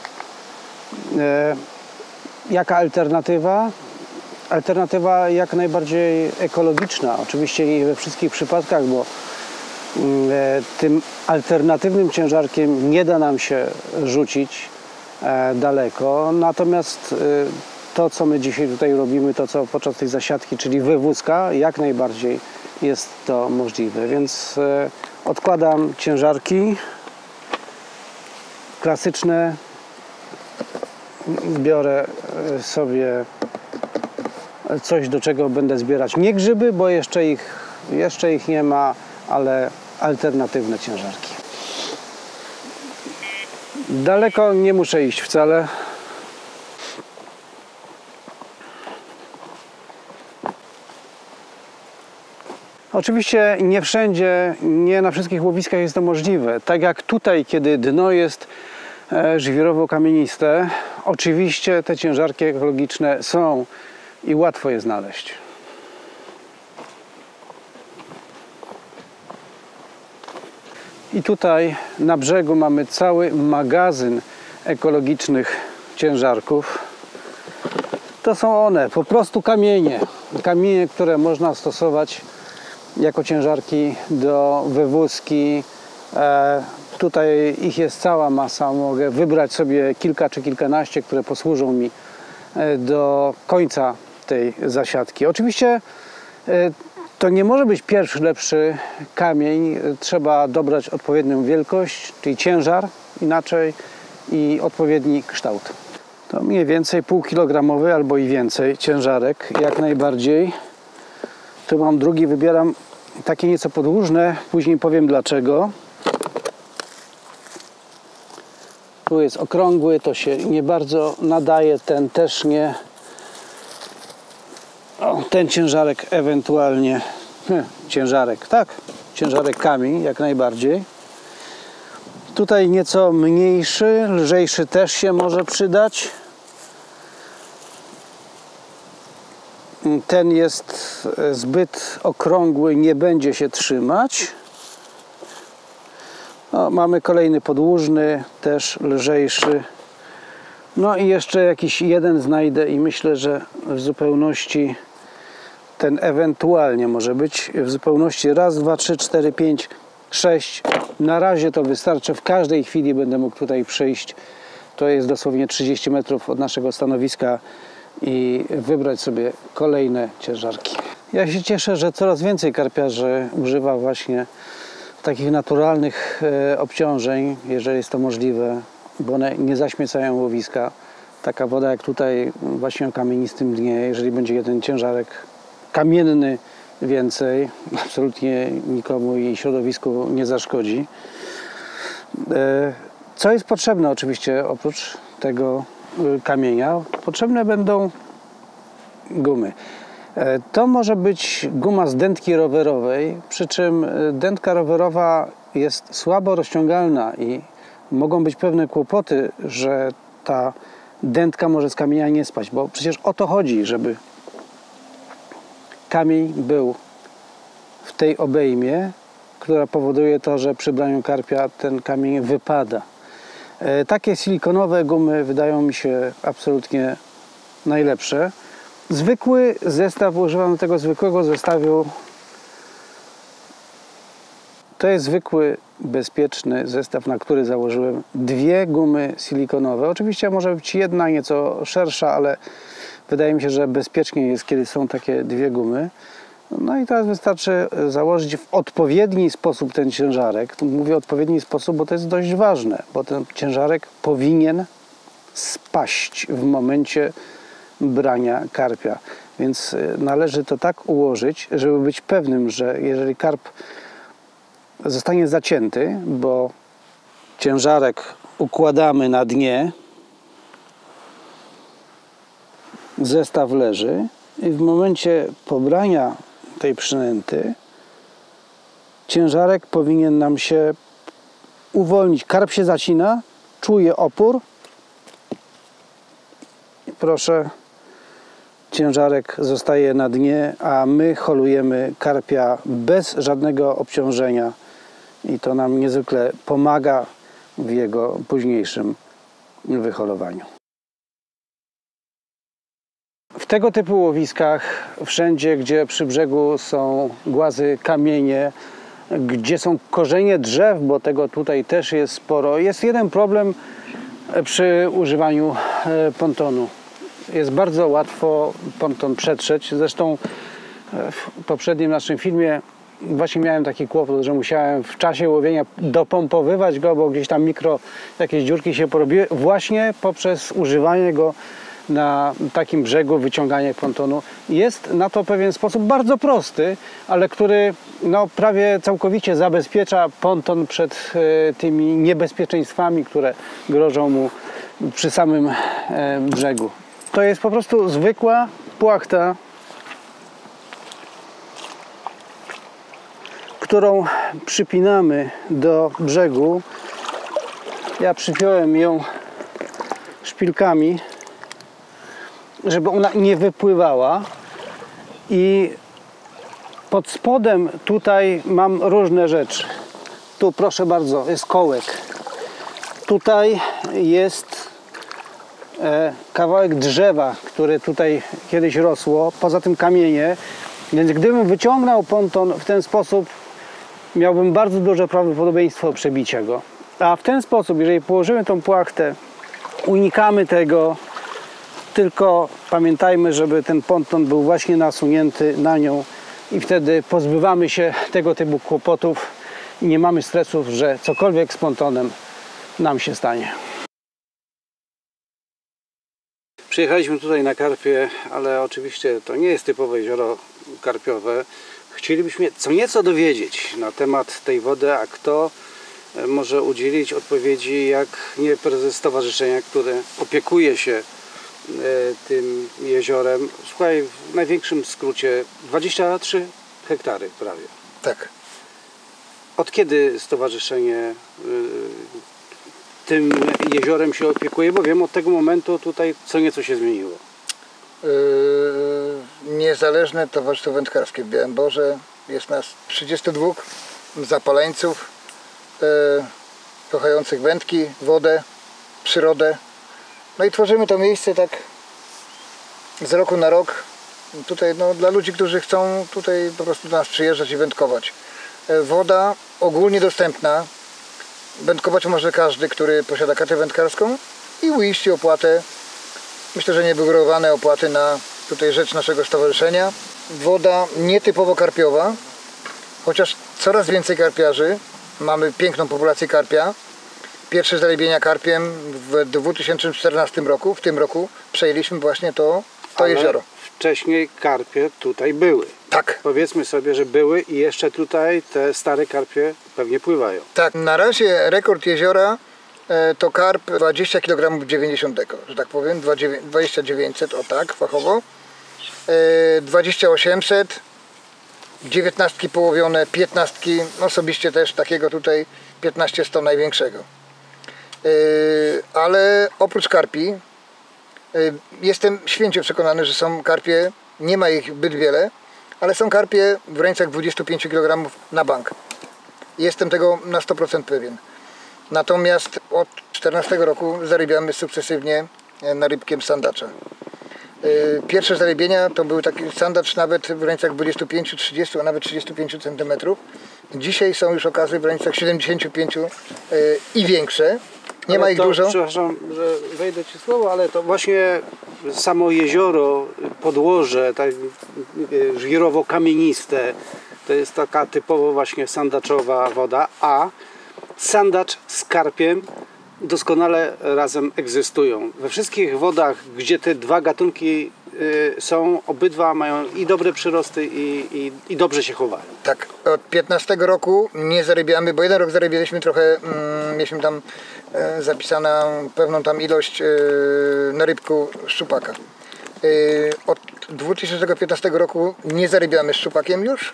Jaka alternatywa? Alternatywa jak najbardziej ekologiczna, oczywiście nie we wszystkich przypadkach, bo mm, e, tym alternatywnym ciężarkiem nie da nam się rzucić e, daleko. Natomiast e, to, co my dzisiaj tutaj robimy, to co podczas tej zasiadki, czyli wywózka, jak najbardziej jest to możliwe. Więc odkładam ciężarki klasyczne, biorę e, sobie coś, do czego będę zbierać nie grzyby, bo jeszcze ich, jeszcze ich nie ma, ale alternatywne ciężarki. Daleko nie muszę iść wcale. Oczywiście nie wszędzie, nie na wszystkich łowiskach jest to możliwe. Tak jak tutaj, kiedy dno jest żwirowo-kamieniste, oczywiście te ciężarki ekologiczne są i łatwo je znaleźć. I tutaj na brzegu mamy cały magazyn ekologicznych ciężarków. To są one, po prostu kamienie. Kamienie, które można stosować jako ciężarki do wywózki e, Tutaj ich jest cała masa. Mogę wybrać sobie kilka czy kilkanaście, które posłużą mi e, do końca tej zasiadki. Oczywiście e, to nie może być pierwszy lepszy kamień. Trzeba dobrać odpowiednią wielkość, czyli ciężar inaczej i odpowiedni kształt. To mniej więcej półkilogramowy albo i więcej ciężarek, jak najbardziej. Tu mam drugi, wybieram takie nieco podłużne, później powiem dlaczego. Tu jest okrągły, to się nie bardzo nadaje, ten też nie. O, ten ciężarek ewentualnie, hm, ciężarek, tak, ciężarek kamień jak najbardziej. Tutaj nieco mniejszy, lżejszy też się może przydać. Ten jest zbyt okrągły, nie będzie się trzymać. No, mamy kolejny podłużny, też lżejszy. No i jeszcze jakiś jeden znajdę i myślę, że w zupełności ten ewentualnie może być w zupełności raz, dwa, trzy, cztery, pięć, sześć. Na razie to wystarczy. W każdej chwili będę mógł tutaj przyjść. To jest dosłownie 30 metrów od naszego stanowiska i wybrać sobie kolejne ciężarki. Ja się cieszę, że coraz więcej karpiarzy używa właśnie takich naturalnych e, obciążeń, jeżeli jest to możliwe, bo one nie zaśmiecają łowiska. Taka woda jak tutaj właśnie o kamienistym dnie, jeżeli będzie jeden ciężarek kamienny więcej, absolutnie nikomu i środowisku nie zaszkodzi. E, Co jest potrzebne oczywiście oprócz tego y, kamienia? Potrzebne będą gumy. E, To może być guma z dętki rowerowej, przy czym y, dętka rowerowa jest słabo rozciągalna i mogą być pewne kłopoty, że ta dętka może z kamienia nie spać, bo przecież o to chodzi, żeby kamień był w tej obejmie, która powoduje to, że przy braniu karpia ten kamień wypada. E, Takie silikonowe gumy wydają mi się absolutnie najlepsze. Zwykły zestaw, używam tego zwykłego zestawu. To jest zwykły, bezpieczny zestaw, na który założyłem dwie gumy silikonowe. Oczywiście może być jedna nieco szersza, ale wydaje mi się, że bezpiecznie jest, kiedy są takie dwie gumy. No i teraz wystarczy założyć w odpowiedni sposób ten ciężarek. Mówię odpowiedni sposób, bo to jest dość ważne, bo ten ciężarek powinien spaść w momencie brania karpia. Więc y, należy to tak ułożyć, żeby być pewnym, że jeżeli karp zostanie zacięty, bo ciężarek układamy na dnie, zestaw leży i w momencie pobrania tej przynęty ciężarek powinien nam się uwolnić. Karp się zacina, czuje opór i proszę, ciężarek zostaje na dnie, a my holujemy karpia bez żadnego obciążenia i to nam niezwykle pomaga w jego późniejszym wyholowaniu. W tego typu łowiskach, wszędzie gdzie przy brzegu są głazy, kamienie, gdzie są korzenie drzew, bo tego tutaj też jest sporo, jest jeden problem przy używaniu e, pontonu. Jest bardzo łatwo ponton przetrzeć. Zresztą e, w poprzednim naszym filmie właśnie miałem taki kłopot, że musiałem w czasie łowienia dopompowywać go, bo gdzieś tam mikro jakieś dziurki się porobiły właśnie poprzez używanie go na takim brzegu, wyciąganie pontonu. Jest na to pewien sposób bardzo prosty, ale który no, prawie całkowicie zabezpiecza ponton przed e, tymi niebezpieczeństwami, które grożą mu przy samym e, brzegu. To jest po prostu zwykła płachta, którą przypinamy do brzegu. Ja przypiąłem ją szpilkami, żeby ona nie wypływała. I pod spodem tutaj mam różne rzeczy. Tu proszę bardzo, jest kołek. Tutaj jest kawałek drzewa, które tutaj kiedyś rosło, poza tym kamienie. Więc gdybym wyciągnął ponton w ten sposób, miałbym bardzo duże prawdopodobieństwo przebicia go. A w ten sposób, jeżeli położymy tą płachtę, unikamy tego, tylko pamiętajmy, żeby ten ponton był właśnie nasunięty na nią i wtedy pozbywamy się tego typu kłopotów i nie mamy stresów, że cokolwiek z pontonem nam się stanie. Przyjechaliśmy tutaj na karpie, ale oczywiście to nie jest typowe jezioro karpiowe. Chcielibyśmy co nieco dowiedzieć na temat tej wody, a kto e, może udzielić odpowiedzi, jak nie prezes stowarzyszenia, które opiekuje się e, tym jeziorem. Słuchaj, w największym skrócie 23 hektary prawie. Tak. Od kiedy stowarzyszenie y, tym jeziorem się opiekuje? Bo wiem, od tego momentu tutaj co nieco się zmieniło. Yy, niezależne Towarzystwo Wędkarskie w Białymborze. Jest nas 32 zapaleńców yy, kochających wędki, wodę, przyrodę. No i tworzymy to miejsce tak z roku na rok. Tutaj no, dla ludzi, którzy chcą tutaj po prostu do nas przyjeżdżać i wędkować. Yy, Woda ogólnie dostępna. Wędkować może każdy, który posiada kartę wędkarską i uiści opłatę Myślę, że niewygórowane opłaty na tutaj rzecz naszego stowarzyszenia. Woda nietypowo karpiowa, chociaż coraz więcej karpiarzy. Mamy piękną populację karpia. Pierwsze zalebienia karpiem w 2014 roku, w tym roku przejęliśmy właśnie to, to Ale jezioro. Wcześniej karpie tutaj były. Tak, Powiedzmy sobie, że były i jeszcze tutaj te stare karpie pewnie pływają. tak. Na razie rekord jeziora e, to karp 20 kg 90, że tak powiem, 2900, o tak, fachowo. E, 2800, 19 połowione, 15, osobiście też takiego tutaj 15 100 największego. E, Ale oprócz karpi, e, jestem święcie przekonany, że są karpie, nie ma ich zbyt wiele, ale są karpie w granicach 25 kg na bank. Jestem tego na 100% pewien. Natomiast od 14 roku zarybiamy sukcesywnie e, na rybkiem sandacza. E, Pierwsze zarybienia to był taki sandacz nawet w granicach 25-30, a nawet 35 cm. Dzisiaj są już okazy w granicach 75 e, i większe. Nie ma ich to, dużo. Przepraszam, że wejdę Ci słowo, ale to właśnie samo jezioro, podłoże, tak żwirowo-kamieniste, to jest taka typowo właśnie sandaczowa woda, a sandacz z karpiem doskonale razem egzystują. We wszystkich wodach, gdzie te dwa gatunki są, obydwa mają i dobre przyrosty i, i, i dobrze się chowają. Tak, od 15 roku nie zarybiamy, bo jeden rok zarybialiśmy trochę, mm, mieliśmy tam e, zapisaną pewną tam ilość e, na rybku szczupaka. E, od 2015 roku nie zarybiamy szczupakiem już,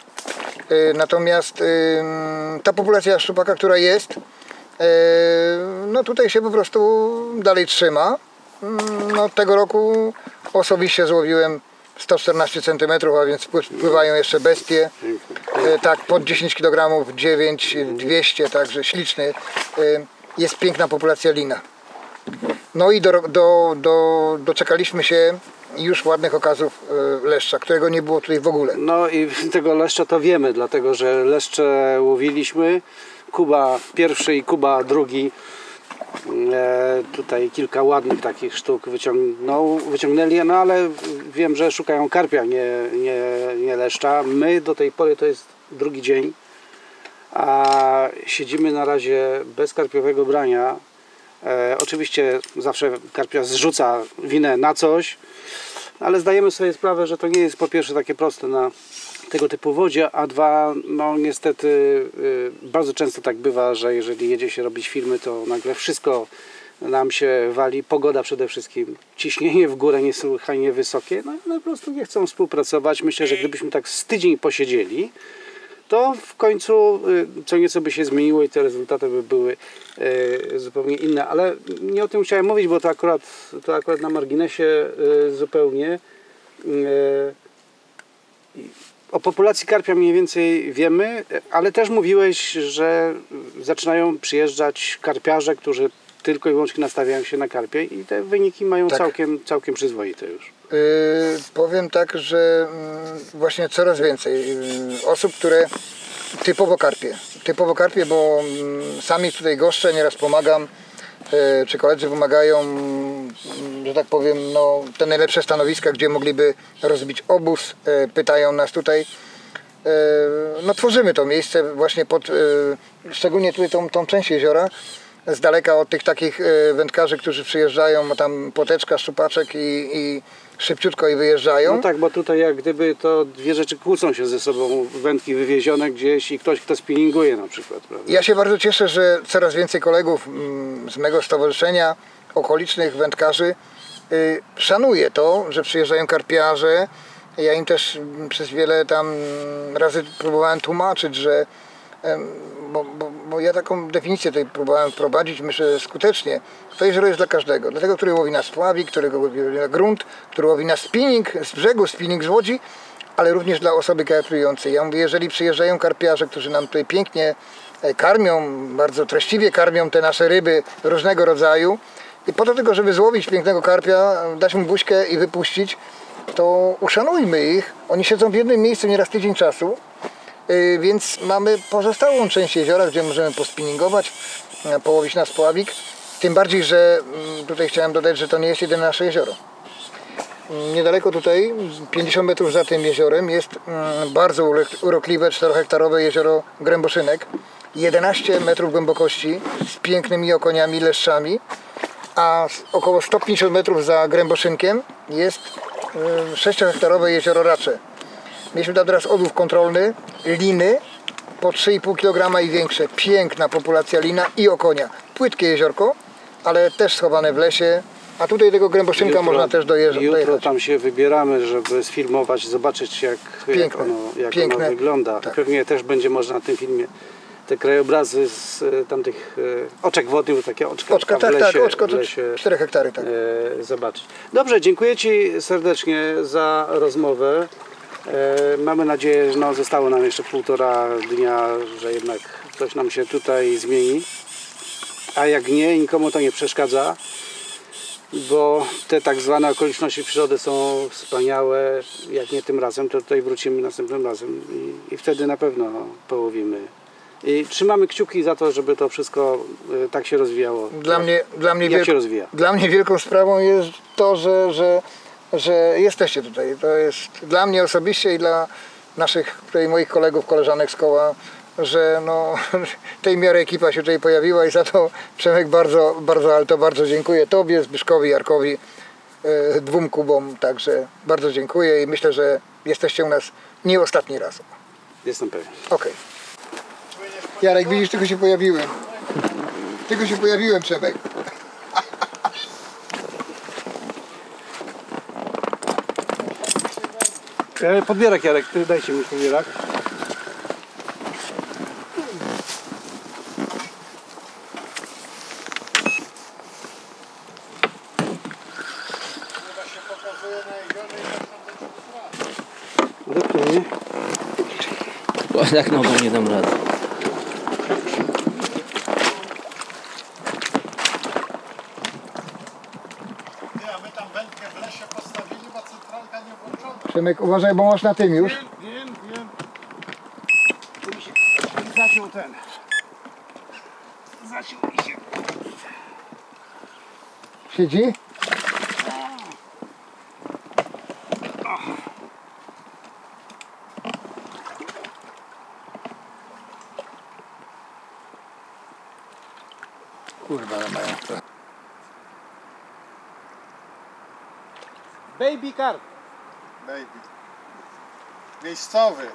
e, natomiast e, ta populacja szczupaka, która jest, e, no tutaj się po prostu dalej trzyma. Mm, No, tego roku osobiście złowiłem 114 cm, a więc pły- pływają jeszcze bestie. E, tak, pod 10 kg, 9, 200, także śliczny. E, Jest piękna populacja lina. No i do, do, do, doczekaliśmy się już ładnych okazów e, leszcza, którego nie było tutaj w ogóle. No i tego leszcza to wiemy, dlatego że leszcze łowiliśmy. Kuba pierwszy i Kuba drugi. E, tutaj kilka ładnych takich sztuk wyciągnął, wyciągnęli, no ale wiem, że szukają karpia, nie, nie, nie leszcza. My do tej pory to jest drugi dzień, a siedzimy na razie bez karpiowego brania. E, oczywiście zawsze karpia zrzuca winę na coś, ale zdajemy sobie sprawę, że to nie jest po pierwsze takie proste na tego typu wodzie, a dwa, no niestety y, bardzo często tak bywa, że jeżeli jedzie się robić filmy, to nagle wszystko nam się wali, pogoda przede wszystkim, ciśnienie w górę niesłychanie wysokie, no i one po prostu nie chcą współpracować. Myślę, że gdybyśmy tak z tydzień posiedzieli, to w końcu y, co nieco by się zmieniło i te rezultaty by były y, zupełnie inne. Ale nie o tym chciałem mówić, bo to akurat, to akurat na marginesie zupełnie. O populacji karpia mniej więcej wiemy, ale też mówiłeś, że zaczynają przyjeżdżać karpiarze, którzy tylko i wyłącznie nastawiają się na karpie i te wyniki mają Tak. całkiem, całkiem przyzwoite już. Yy, powiem tak, że mm, właśnie coraz więcej yy, osób, które typowo karpie. Typowo karpie, bo mm, sami tutaj goszczę, nieraz pomagam, czy koledzy pomagają, mm, że tak powiem, no, te najlepsze stanowiska, gdzie mogliby rozbić obóz, e, pytają nas tutaj. E, No tworzymy to miejsce właśnie pod, e, szczególnie tutaj tą, tą część jeziora, z daleka od tych takich e, wędkarzy, którzy przyjeżdżają, tam poteczka, szczupaczek i, i szybciutko i wyjeżdżają. No tak, bo tutaj jak gdyby to dwie rzeczy kłócą się ze sobą. Wędki wywiezione gdzieś i ktoś, kto spinninguje na przykład, prawda? Ja się bardzo cieszę, że coraz więcej kolegów mm, z mego stowarzyszenia, okolicznych wędkarzy y, szanuje to, że przyjeżdżają karpiarze. Ja im też przez wiele tam razy próbowałem tłumaczyć, że bo, bo, bo ja taką definicję tutaj próbowałem wprowadzić, myślę skutecznie. To jezioro jest dla każdego. Dla tego, który łowi na spławik, którego łowi na grunt, który łowi na spinning z brzegu, spinning z łodzi, ale również dla osoby karpiującej. Ja mówię, jeżeli przyjeżdżają karpiarze, którzy nam tutaj pięknie e, karmią, bardzo treściwie karmią te nasze ryby różnego rodzaju i po to tylko, żeby złowić pięknego karpia, dać mu buźkę i wypuścić, to uszanujmy ich. Oni siedzą w jednym miejscu nieraz tydzień czasu, więc mamy pozostałą część jeziora, gdzie możemy pospinningować, e, połowić na spławik. Tym bardziej, że mm, tutaj chciałem dodać, że to nie jest jedyne nasze jezioro. Mm, Niedaleko tutaj, 50 metrów za tym jeziorem, jest mm, bardzo urok- urokliwe 4-hektarowe jezioro Gręboszynek. 11 metrów głębokości z pięknymi okoniami, leszczami, a około 150 metrów za Gręboszynkiem jest 6-hektarowe jezioro Racze. Mieliśmy tam teraz odłów kontrolny, liny po 3,5 kg i większe. Piękna populacja lina i okonia. Płytkie jeziorko, ale też schowane w lesie. A tutaj tego gręboszynka można też dojeżdżać. Jutro dojechać. tam się wybieramy, żeby sfilmować, zobaczyć jak, jak, ono, jak piękne. ono wygląda. Tak. Pewnie też będzie można na tym filmie te krajobrazy z e, tamtych e, oczek wody, bo takie oczka, Oczka, w tak, lesie, tak, oczko w lesie 4 hektary, tak. e, zobaczyć. Dobrze, dziękuję Ci serdecznie za rozmowę. E, mamy nadzieję, że no, zostało nam jeszcze półtora dnia, że jednak coś nam się tutaj zmieni. A jak nie, nikomu to nie przeszkadza, bo te tak zwane okoliczności przyrody są wspaniałe. Jak nie tym razem, to tutaj wrócimy następnym razem i, i wtedy na pewno połowimy. I trzymamy kciuki za to, żeby to wszystko e, tak się rozwijało. Dla mnie, dla mnie, Jak wiel- się rozwija? dla mnie wielką sprawą jest to, że, że, że jesteście tutaj. To jest dla mnie osobiście i dla naszych tutaj moich kolegów, koleżanek z koła, że no, tej miary ekipa się tutaj pojawiła i za to Przemek bardzo, bardzo, ale to bardzo dziękuję Tobie, Zbyszkowi, Jarkowi, e, dwóm Kubom, także bardzo dziękuję i myślę, że jesteście u nas nie ostatni raz. Jestem pewien. Okej. Jarek, widzisz, tylko się pojawiłem. Tylko się pojawiłem, Przemek. Podbierak Jarek, ty dajcie mi podbierak. Mnie. Tak nogą nie dam rady. Ty, a my tam wędkę w lesie postawili, bo centralka nie Przemek, uważaj, bo masz na tym już. Wiem, wiem. Tu mi się zaciął ten. Zaciął mi się. Siedzi? Kurwa, ale mają to. Baby carp. Miejscowy.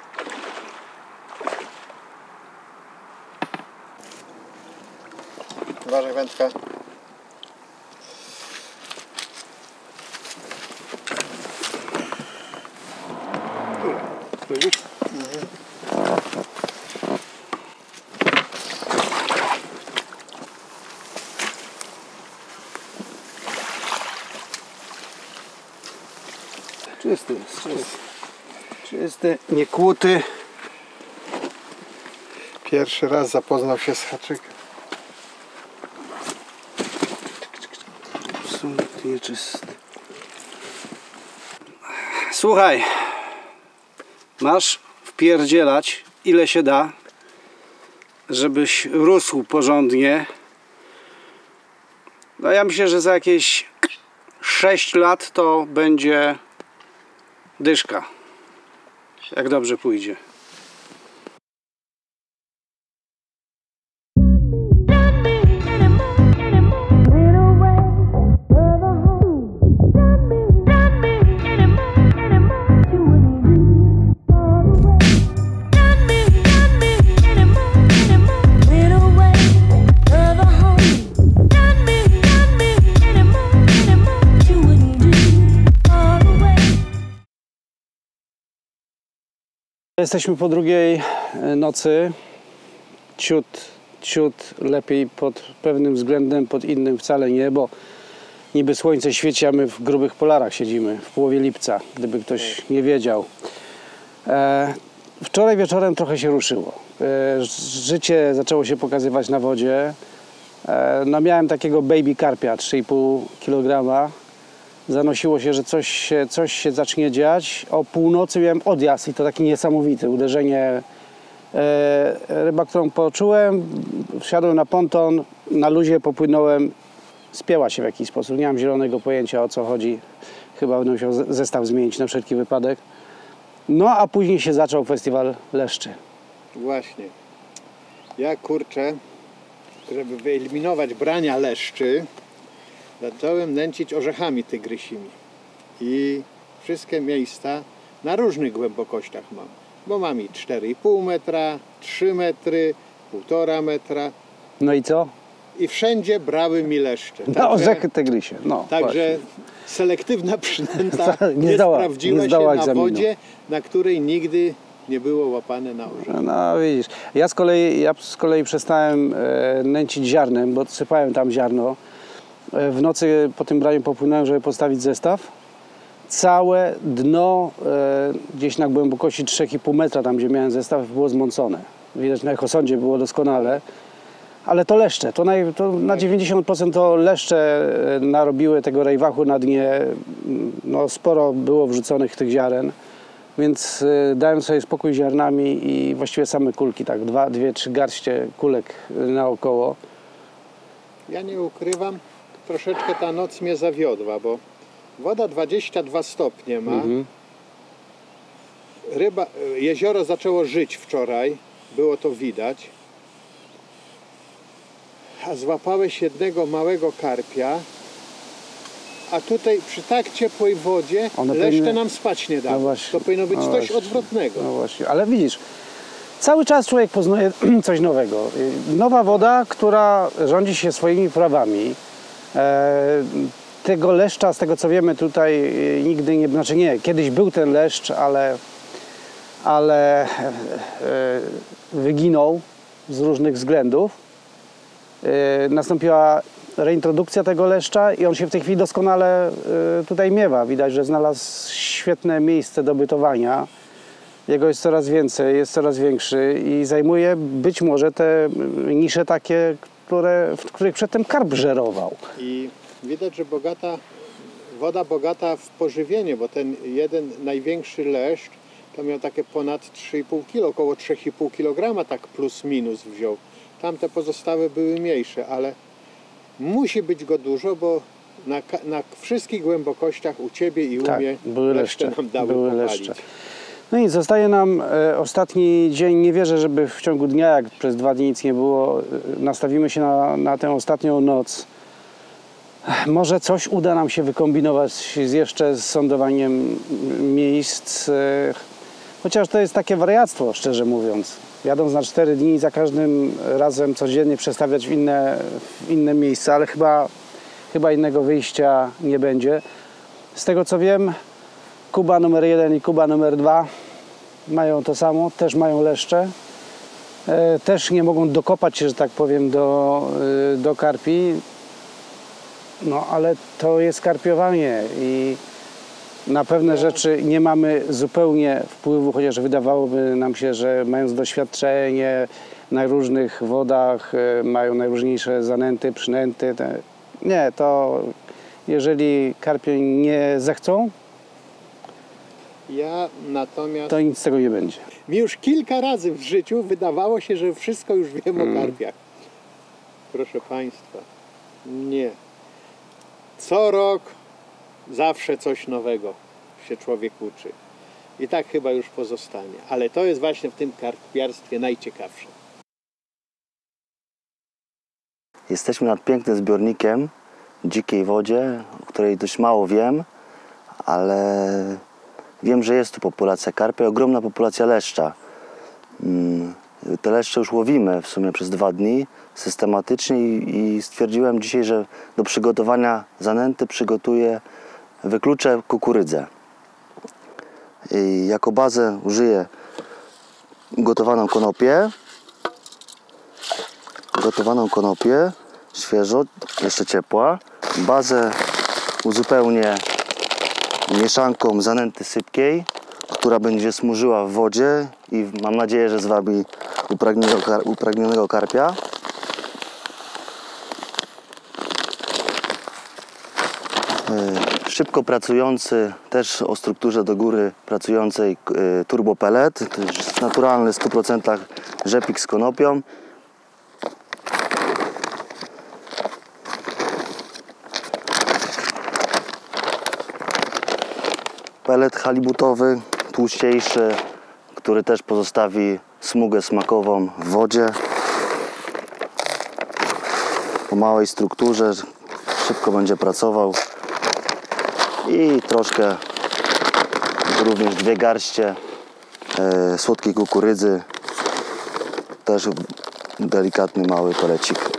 Uważaj wędka. Niekłuty. Pierwszy raz zapoznał się z haczykiem. Słuchaj, masz wpierdzielać ile się da żebyś rósł porządnie. No ja myślę, że za jakieś 6 lat to będzie dyszka. Jak dobrze pójdzie. Jesteśmy po drugiej e, nocy. Ciut, ciut lepiej pod pewnym względem, pod innym wcale nie, bo niby słońce świeci, a my w grubych polarach siedzimy w połowie lipca, gdyby ktoś nie wiedział. E, wczoraj wieczorem trochę się ruszyło. E, życie zaczęło się pokazywać na wodzie. E, no miałem takiego baby karpia 3,5 kg. Zanosiło się, że coś coś się zacznie dziać. O północy miałem odjazd i to taki niesamowity. Uderzenie e, ryba, którą poczułem. Wsiadłem na ponton, na luzie popłynąłem. Spięła się w jakiś sposób. Nie mam zielonego pojęcia o co chodzi. Chyba będę musiał ze- zestaw zmienić na wszelki wypadek. No a później się zaczął festiwal leszczy. Właśnie. Ja kurczę, żeby wyeliminować brania leszczy, zacząłem nęcić orzechami tygrysimi. I wszystkie miejsca na różnych głębokościach mam. Bo mam i 4,5 metra, 3 metry, 1,5 metra No i co? i wszędzie brały mi leszcze. Na orzechy tygrysie. No, Także właśnie. selektywna przynęta Nie nie, zdała- sprawdziła nie zdała się na egzaminu. wodzie, na której nigdy nie było łapane na orzech. No widzisz, ja z kolei, ja z kolei przestałem e, nęcić ziarnem, bo sypałem tam ziarno. E, w nocy po tym braniu popłynąłem, żeby postawić zestaw. Całe dno e, gdzieś na głębokości 3,5 metra, tam gdzie miałem zestaw, było zmącone. Widać na echosondzie było doskonale. Ale to leszcze, to, naj, to na 90% to leszcze e, narobiły tego rejwachu na dnie. No, sporo było wrzuconych tych ziaren. Więc dałem sobie spokój ziarnami i właściwie same kulki, tak, dwa, dwie, trzy garście kulek naokoło. Ja nie ukrywam, troszeczkę ta noc mnie zawiodła, bo woda 22 stopnie ma. Ryba, jezioro zaczęło żyć wczoraj, było to widać. A złapałeś jednego małego karpia, a tutaj przy tak ciepłej wodzie One leszcze powinny- nam spać nie dało. No to powinno być no coś właśnie. odwrotnego. No właśnie, ale widzisz, cały czas człowiek poznaje coś nowego. Nowa woda, która rządzi się swoimi prawami. E, tego leszcza, z tego co wiemy tutaj nigdy nie, znaczy nie, kiedyś był ten leszcz, ale, ale e, e, wyginął z różnych względów. Nastąpiła reintrodukcja tego leszcza i on się w tej chwili doskonale tutaj miewa. Widać, że znalazł świetne miejsce do bytowania. Jego jest coraz więcej, jest coraz większy i zajmuje być może te nisze takie, które, w których przedtem karp żerował. I widać, że bogata, woda bogata w pożywienie, bo ten jeden największy leszcz to miał takie ponad 3,5 kg, około 3,5 kg tak plus minus wziął. Tamte pozostałe były mniejsze, ale musi być go dużo, bo na, na wszystkich głębokościach u Ciebie i u Tak, mnie były leszcze. nam dały Były. No i zostaje nam e, ostatni dzień. Nie wierzę, żeby w ciągu dnia, jak przez dwa dni nic nie było, e, nastawimy się na, na tę ostatnią noc. Może coś uda nam się wykombinować jeszcze z sądowaniem miejsc. e, Chociaż to jest takie wariactwo, szczerze mówiąc. Jadąc na cztery dni i za każdym razem codziennie przestawiać w inne, w inne miejsca, ale chyba, chyba innego wyjścia nie będzie. Z tego co wiem, Kuba numer jeden i Kuba numer dwa mają to samo, też mają leszcze. E, Też nie mogą dokopać się, że tak powiem, do, y, do karpi. No ale to jest karpiowanie i na pewne rzeczy nie mamy zupełnie wpływu, chociaż wydawałoby nam się, że mając doświadczenie na różnych wodach, e, mają najróżniejsze zanęty, przynęty. Nie, to jeżeli karpie nie zechcą, Ja natomiast... to nic z tego nie będzie. Mi już kilka razy w życiu wydawało się, że wszystko już wiem o karpiach. Proszę Państwa, nie. Co rok zawsze coś nowego się człowiek uczy. I tak chyba już pozostanie. Ale to jest właśnie w tym karpiarstwie najciekawsze. Jesteśmy nad pięknym zbiornikiem w dzikiej wodzie, o której dość mało wiem, ale wiem, że jest tu populacja karpia, ogromna populacja leszcza. Mm, Te leszcze już łowimy w sumie przez dwa dni systematycznie i, stwierdziłem dzisiaj, że do przygotowania zanęty przygotuję, wykluczę kukurydzę. I jako bazę użyję gotowaną konopię, gotowaną konopię, świeżo, jeszcze ciepła. Bazę uzupełnię mieszanką zanęty sypkiej, która będzie smużyła w wodzie i mam nadzieję, że zwabi upragnionego, kar- upragnionego karpia. E, Szybko pracujący, też o strukturze do góry pracującej e, turbo pellet, to jest naturalny w 100% rzepik z konopią. Pelet halibutowy, tłuściejszy, który też pozostawi smugę smakową w wodzie. Po małej strukturze szybko będzie pracował. I troszkę, również dwie garście e, słodkiej kukurydzy. Też delikatny mały pelecik.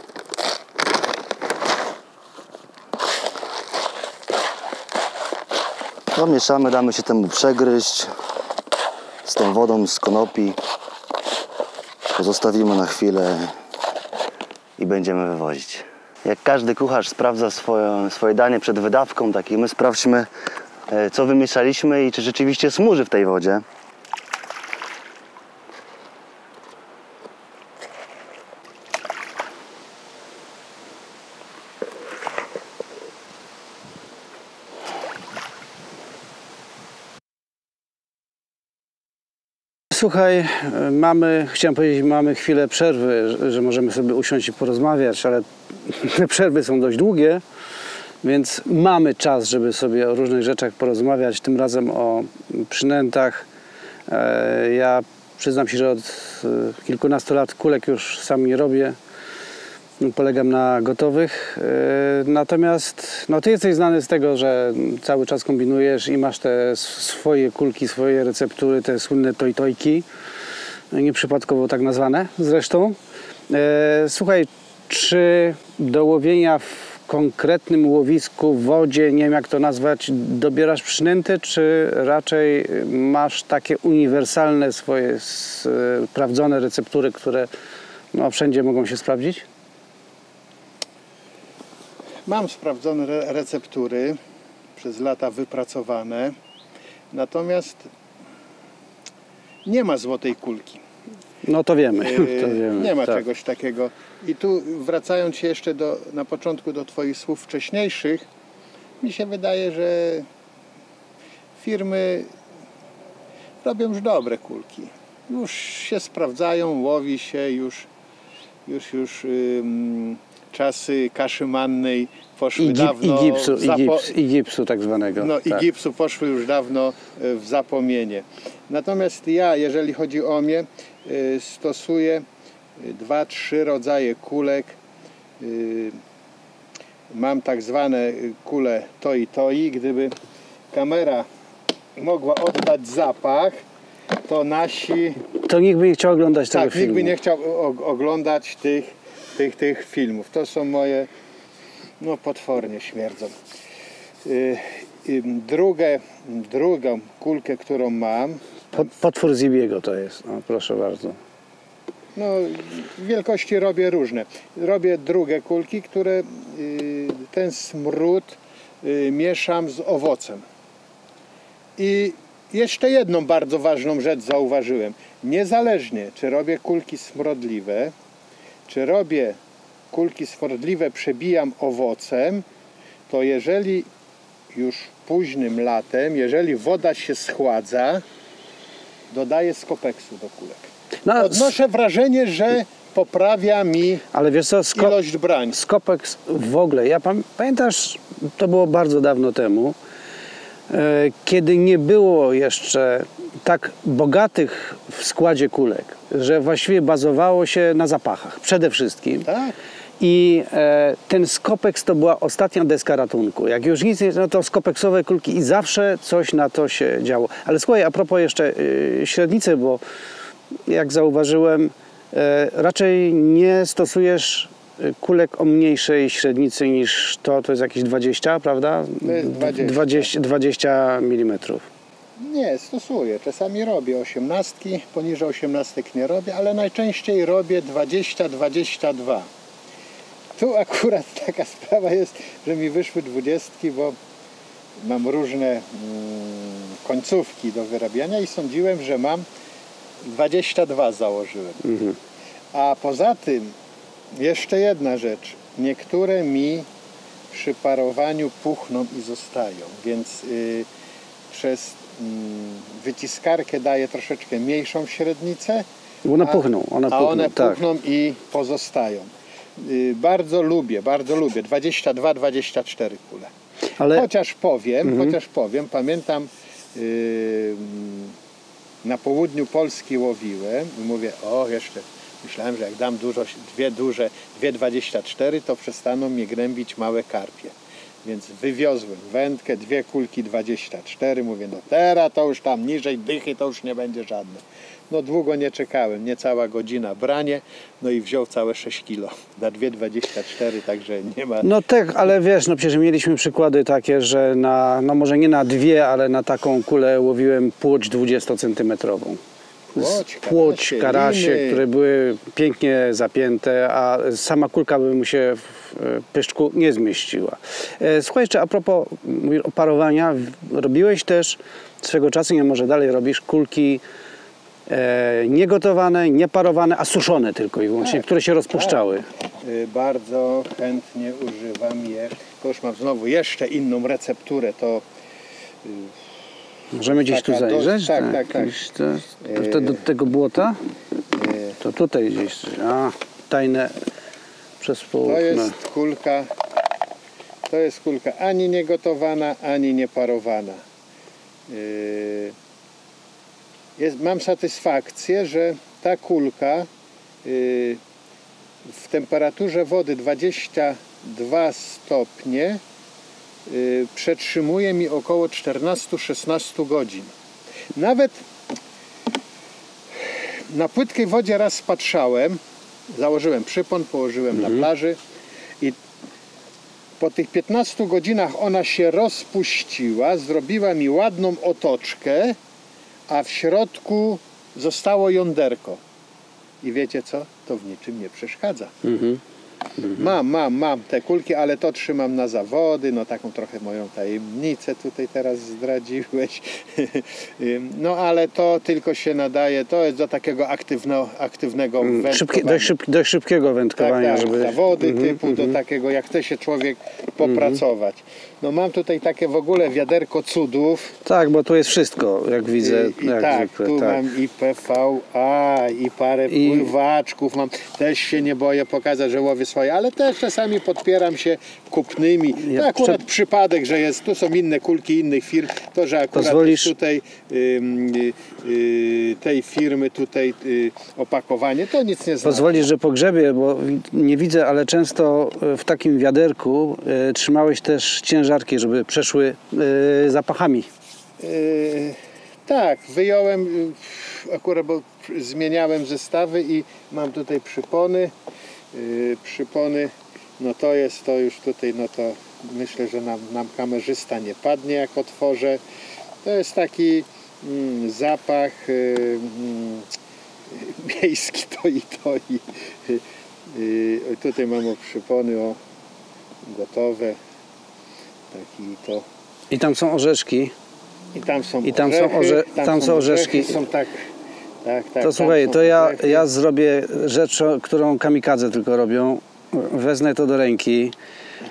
No, mieszamy, damy się temu przegryźć z tą wodą z konopi. Pozostawimy na chwilę i będziemy wywozić. Jak każdy kucharz sprawdza swoje, swoje danie przed wydawką, tak i my sprawdźmy, e, co wymieszaliśmy i czy rzeczywiście smuży w tej wodzie. Słuchaj, e, mamy, chciałem powiedzieć, mamy chwilę przerwy, że, że możemy sobie usiąść i porozmawiać, ale te przerwy są dość długie, więc mamy czas, żeby sobie o różnych rzeczach porozmawiać, tym razem o przynętach. E, Ja przyznam się, że od e, kilkunastu lat kulek już sam nie robię. Polegam na gotowych. E, Natomiast no, ty jesteś znany z tego, że cały czas kombinujesz i masz te swoje kulki, swoje receptury, te słynne tojtojki. Nieprzypadkowo tak nazwane zresztą. E, Słuchaj, czy do łowienia w konkretnym łowisku, w wodzie, nie wiem jak to nazwać, dobierasz przynęty, czy raczej masz takie uniwersalne swoje s- sprawdzone receptury, które no, wszędzie mogą się sprawdzić? Mam sprawdzone re- receptury, przez lata wypracowane, natomiast nie ma złotej kulki. No to wiemy. Yy, to wiemy. nie ma tak. czegoś takiego. I tu wracając się jeszcze do, na początku do Twoich słów wcześniejszych, mi się wydaje, że firmy robią już dobre kulki. Już się sprawdzają, łowi się, już, już, już ym, czasy kaszy mannej poszły I, gip, dawno i, gipsu, i, gips, I gipsu tak zwanego. no i tak. gipsu poszły już dawno e, w zapomnienie. Natomiast ja, jeżeli chodzi o mnie, e, stosuję e, dwa, trzy rodzaje kulek. Mam tak zwane kule toi toi. Gdyby kamera mogła oddać zapach, to nasi To nikt by nie chciał oglądać tego tak, filmu. nikt by nie chciał oglądać tych, tych, tych filmów. To są moje, no potwornie śmierdzą. Y, y, Drugie, drugą kulkę, którą mam, Pot, potwór Zibiego to jest. O, proszę bardzo. no wielkości robię różne. Robię drugie kulki, które y, ten smród mieszam z owocem. I jeszcze jedną bardzo ważną rzecz zauważyłem. Niezależnie, czy robię kulki smrodliwe, czy robię kulki smrodliwe, przebijam owocem, to jeżeli już późnym latem, jeżeli woda się schładza, dodaję skopeksu do kulek. No, Odnoszę wrażenie, że poprawia mi ale wiesz co, sko- ilość brań. Skopek w ogóle, ja pam- pamiętasz, to było bardzo dawno temu, e, kiedy nie było jeszcze tak bogatych w składzie kulek, że właściwie bazowało się na zapachach przede wszystkim. Tak. I e, ten skopeks to była ostatnia deska ratunku. Jak już nic nie, no to skopeksowe kulki i zawsze coś na to się działo. Ale słuchaj, a propos jeszcze y, średnicy, bo jak zauważyłem, e, raczej nie stosujesz kulek o mniejszej średnicy niż to, to jest jakieś 20, prawda? To jest 20. 20, 20 mm. Nie, stosuję. Czasami robię osiemnastki, poniżej osiemnastek nie robię, ale najczęściej robię 20-22. Tu akurat taka sprawa jest, że mi wyszły dwudziestki, bo mam różne mm, końcówki do wyrabiania i sądziłem, że mam 22 założyłem. A poza tym jeszcze jedna rzecz. Niektóre mi przy parowaniu puchną i zostają, więc y, przez wyciskarkę daję troszeczkę mniejszą średnicę, One A- puchną, one a puchną, one tak. puchną i pozostają. Y, Bardzo lubię, bardzo lubię. 22-24 kule. Ale Chociaż powiem, Mhm. chociaż powiem, pamiętam yy, mm, na południu Polski łowiłem i mówię, o jeszcze myślałem, że jak dam dużo, dwie duże, dwie 24, to przestaną mnie gnębić małe karpie. Więc wywiozłem wędkę, dwie kulki 24, mówię, no teraz to już tam niżej dychy to już nie będzie żadne. No długo nie czekałem, niecała godzina branie, no i wziął całe 6 kilo na dwie 24, także nie ma... No tak, ale wiesz, no przecież mieliśmy przykłady takie, że na, no może nie na dwie, ale na taką kulę łowiłem płoć 20 centymetrową. Płoć, karasie, liny. które były pięknie zapięte, a sama kulka by mu się w pyszczku nie zmieściła. E, Słuchaj, jeszcze a propos parowania, robiłeś też swego czasu, nie może dalej robisz, kulki e, niegotowane, nieparowane, a suszone tylko i wyłącznie, Tak, które się rozpuszczały. Y, Bardzo chętnie używam je. Już mam znowu jeszcze inną recepturę. To Możemy gdzieś tu zajrzeć? tak, tak, tak. Gdzieś To, to, to do tego błota? y, To tutaj gdzieś. A, tajne przez to jest kulka. To jest kulka ani niegotowana, ani nieparowana. Y, Jest, mam satysfakcję, że ta kulka y, w temperaturze wody 22 stopnie y, przetrzymuje mi około 14-16 godzin. Nawet na płytkiej wodzie raz spatrzałem, założyłem przypon, położyłem na plaży i po tych 15 godzinach ona się rozpuściła, zrobiła mi ładną otoczkę, a w środku zostało jąderko. I wiecie co? To w niczym nie przeszkadza. Mam, mam, mam te kulki, ale to trzymam na zawody, no taką trochę moją tajemnicę tutaj teraz zdradziłeś. No ale to tylko się nadaje, to jest do takiego aktywno, aktywnego Szybkie, wędkowania. dość, szyb, dość szybkiego wędkowania, tak, tak, żeby. zawody typu do takiego, jak chce się człowiek popracować. No mam tutaj takie w ogóle wiaderko cudów. Tak, bo tu jest wszystko, jak widzę. I, i jak tak, zwykle, tu tak. mam i PVA, i parę I- pływaczków mam. Też się nie boję pokazać, że łowię swoje, ale też czasami podpieram się kupnymi. Ja to akurat prze- przypadek, że jest, tu są inne kulki innych firm, to, że akurat Pozwolisz- tutaj ym, y, y, tej firmy tutaj y, opakowanie, to nic nie znaczy. Pozwolisz, że pogrzebie, bo nie widzę, ale często e, w takim wiaderku e, trzymałeś też ciężarki, żeby przeszły zapachami. Tak, wyjąłem akurat, bo zmieniałem zestawy i mam tutaj przypony. Yy, przypony, no to jest to już tutaj, no to myślę, że nam, nam kamerzysta nie padnie jak otworzę. To jest taki mm, zapach yy, mm, miejski to i to i yy, tutaj mamy przypony o gotowe. Taki to I tam są orzeszki. i tam są I tam są orzechy, orze- tam są orzeszki. Są tak, tak, tak, To tam słuchaj, to ja, ja zrobię rzecz, którą kamikadze tylko robią. Wezmę to do ręki,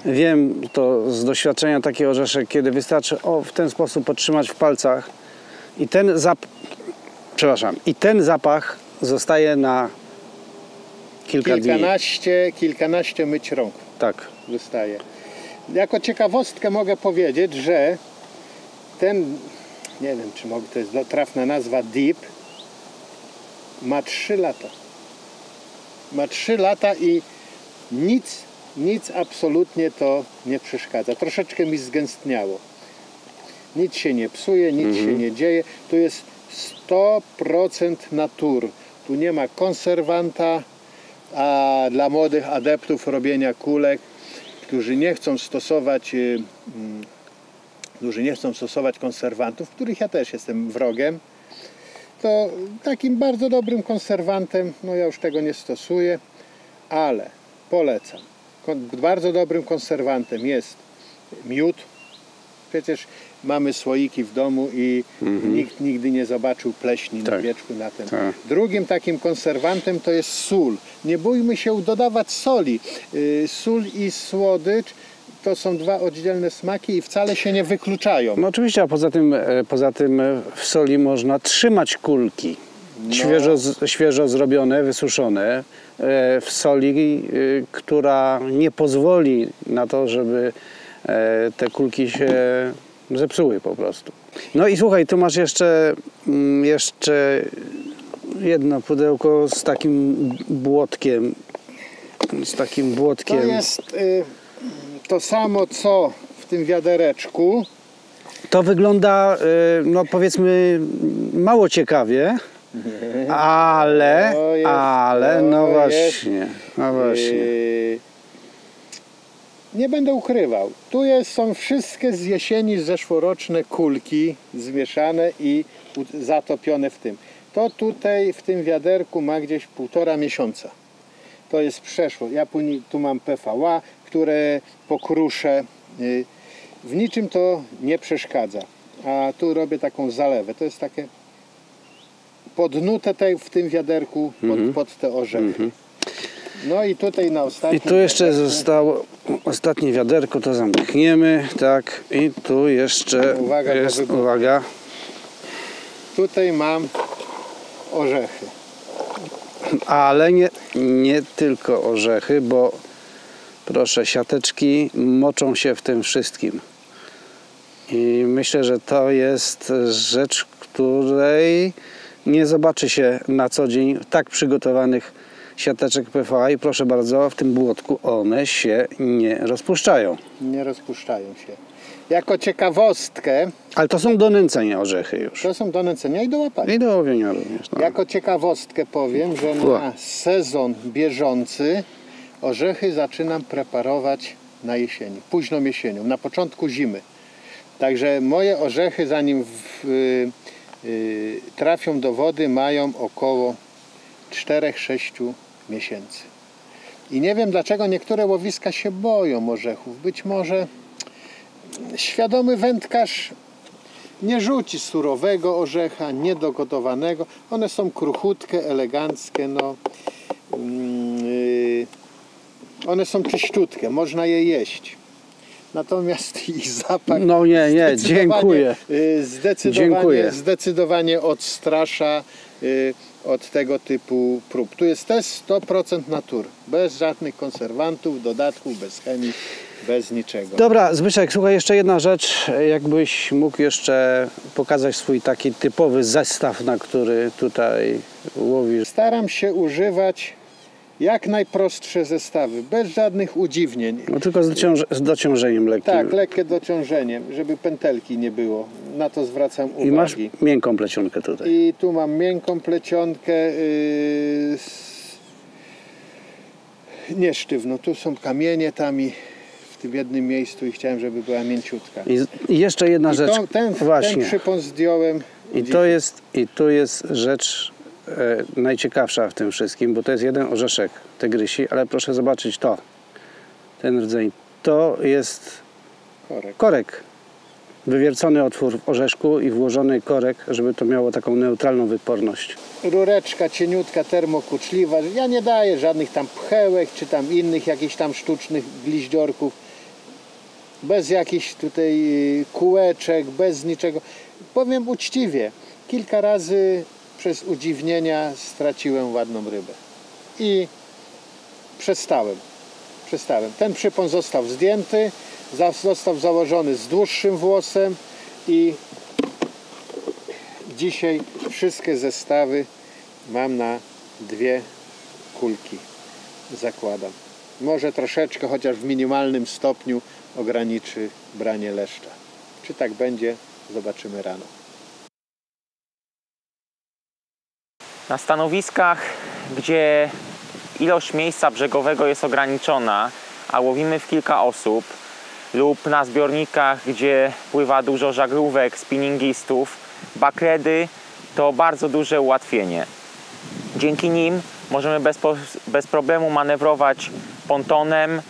Wiem to z doświadczenia taki orzeszek, kiedy wystarczy o, w ten sposób podtrzymać w palcach i ten zap... Przepraszam. I ten zapach zostaje na kilka dni. Kilkanaście, kilkanaście myć rąk Tak. wystaje. Jako ciekawostkę mogę powiedzieć, że ten, nie wiem czy mogę, to jest trafna nazwa, dip, ma 3 lata. Ma 3 lata i nic, nic absolutnie to nie przeszkadza. Troszeczkę mi zgęstniało. Nic się nie psuje, nic się nie dzieje. Tu jest 100% natur. Tu nie ma konserwanta, a dla młodych adeptów robienia kulek, którzy nie chcą stosować y, mm, którzy nie chcą stosować konserwantów, których ja też jestem wrogiem, to takim bardzo dobrym konserwantem, no ja już tego nie stosuję, ale polecam. Bardzo dobrym konserwantem jest miód. Przecież mamy słoiki w domu i nikt nigdy nie zobaczył pleśni na Mhm. Tak. wieczku na tym. Tak. Drugim takim konserwantem to jest sól. Nie bójmy się dodawać soli. Yy, Sól i słodycz to są dwa oddzielne smaki i wcale się nie wykluczają. No oczywiście, a poza tym, e, poza tym e, w soli można trzymać kulki. No. Świeżo, świeżo zrobione, wysuszone e, w soli, która nie pozwoli na to, żeby te kulki się zepsuły po prostu. No i słuchaj, tu masz jeszcze, mm, jeszcze jedno pudełko z takim błotkiem. Z takim To błotkiem. jest y, to samo co w tym wiadereczku. To wygląda, y, no powiedzmy, mało ciekawie, ale, jest- ale, no właśnie, no właśnie. Y, nie będę ukrywał. Tu jest, są wszystkie z jesieni zeszłoroczne kulki zmieszane i zatopione w tym. To tutaj w tym wiaderku ma gdzieś półtora miesiąca. To jest przeszło. Ja tu mam PVA, które pokruszę. Y, W niczym to nie przeszkadza. A tu robię taką zalewę. To jest takie podnute tej, w tym wiaderku pod, pod te orzechy. No i tutaj na I ostatnim tu jeszcze wiaderku- zostało ostatnie wiaderko, to zamkniemy, tak, i tu jeszcze Uwaga, jest, uwaga, Tutaj mam orzechy. ale nie, nie tylko orzechy, bo proszę, siateczki moczą się w tym wszystkim. I myślę, że to jest rzecz, której nie zobaczy się na co dzień tak przygotowanych siateczek PVA i proszę bardzo, w tym błotku one się nie rozpuszczają. Nie rozpuszczają się. Jako ciekawostkę, Ale to są do nęcenia orzechy już. to są do nęcenia i do łapania. I do łowienia również. No. Jako ciekawostkę powiem, że na sezon bieżący orzechy zaczynam preparować na jesieni, późną jesienią, na początku zimy. Także moje orzechy zanim w, y, y, trafią do wody mają około 4-6 miesięcy. I nie wiem dlaczego niektóre łowiska się boją orzechów. Być może świadomy wędkarz nie rzuci surowego orzecha, niedogotowanego. One są kruchutkie, eleganckie, no. Mm, y, one są czyściutkie, można je jeść. Natomiast ich zapach No nie, nie, zdecydowanie, dziękuję. y, Zdecydowanie, Dziękuję. zdecydowanie odstrasza y, od tego typu prób. Tu jest też 100% natury, bez żadnych konserwantów, dodatków, bez chemii, bez niczego. Dobra, Zbyszek, słuchaj, jeszcze jedna rzecz. Jakbyś mógł jeszcze pokazać swój taki typowy zestaw, na który tutaj łowisz. Staram się używać jak najprostsze zestawy, bez żadnych udziwnień. No tylko z, z dociążeniem lekkim. Tak, lekkie dociążeniem, żeby pętelki nie było. Na to zwracam uwagę. I masz miękką plecionkę tutaj. I tu mam miękką plecionkę. Yy, nie sztywno. Tu są kamienie tam i w tym jednym miejscu i chciałem, żeby była mięciutka. I, jeszcze jedna I rzecz. to, ten, ten Właśnie. przypon zdjąłem. I to jest, I tu jest rzecz najciekawsza w tym wszystkim, bo to jest jeden orzeszek tygrysi, ale proszę zobaczyć to. Ten rdzeń. To jest Korek. korek. Wywiercony otwór w orzeszku i włożony korek, żeby to miało taką neutralną wyporność. rureczka cieniutka, termokuczliwa. Ja nie daję żadnych tam pchełek, czy tam innych jakichś tam sztucznych gliździorków. bez jakichś tutaj y, kółeczek, bez niczego. Powiem uczciwie, kilka razy przez udziwnienia straciłem ładną rybę. I przestałem. Przestałem. Ten przypon został zdjęty, został założony z dłuższym włosem i dzisiaj wszystkie zestawy mam na dwie kulki. Zakładam. Może troszeczkę, chociaż w minimalnym stopniu ograniczy branie leszcza. Czy tak będzie, zobaczymy rano. Na stanowiskach, gdzie ilość miejsca brzegowego jest ograniczona, a łowimy w kilka osób, lub na zbiornikach, gdzie pływa dużo żaglówek, spinningistów, bakredy to bardzo duże ułatwienie. Dzięki nim możemy bez, bez problemu manewrować pontonem,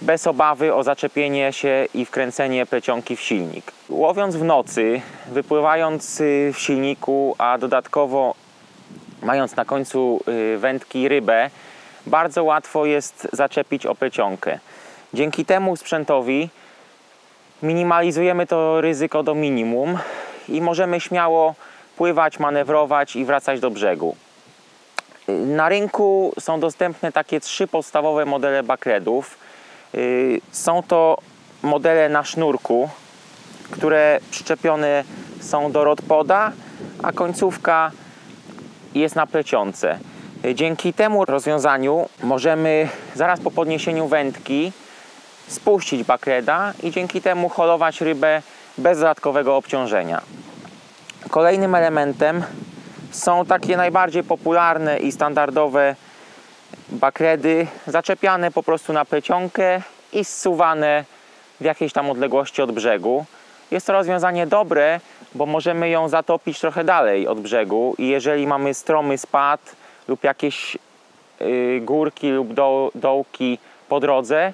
bez obawy o zaczepienie się i wkręcenie plecionki w silnik. Łowiąc w nocy, wypływając y, w silniku, a dodatkowo mając na końcu y, wędki rybę, bardzo łatwo jest zaczepić o plecionkę. Dzięki temu sprzętowi minimalizujemy to ryzyko do minimum i możemy śmiało pływać, manewrować i wracać do brzegu. Na rynku są dostępne takie trzy podstawowe modele bakredów. Y, Są to modele na sznurku, które przyczepione są do rodpoda, a końcówka jest na plecionce. Dzięki temu rozwiązaniu możemy zaraz po podniesieniu wędki spuścić bakreda i dzięki temu holować rybę bez dodatkowego obciążenia. Kolejnym elementem są takie najbardziej popularne i standardowe bakredy zaczepiane po prostu na plecionkę i zsuwane w jakiejś tam odległości od brzegu. Jest to rozwiązanie dobre, bo możemy ją zatopić trochę dalej od brzegu i jeżeli mamy stromy spad lub jakieś y, górki lub do, dołki po drodze,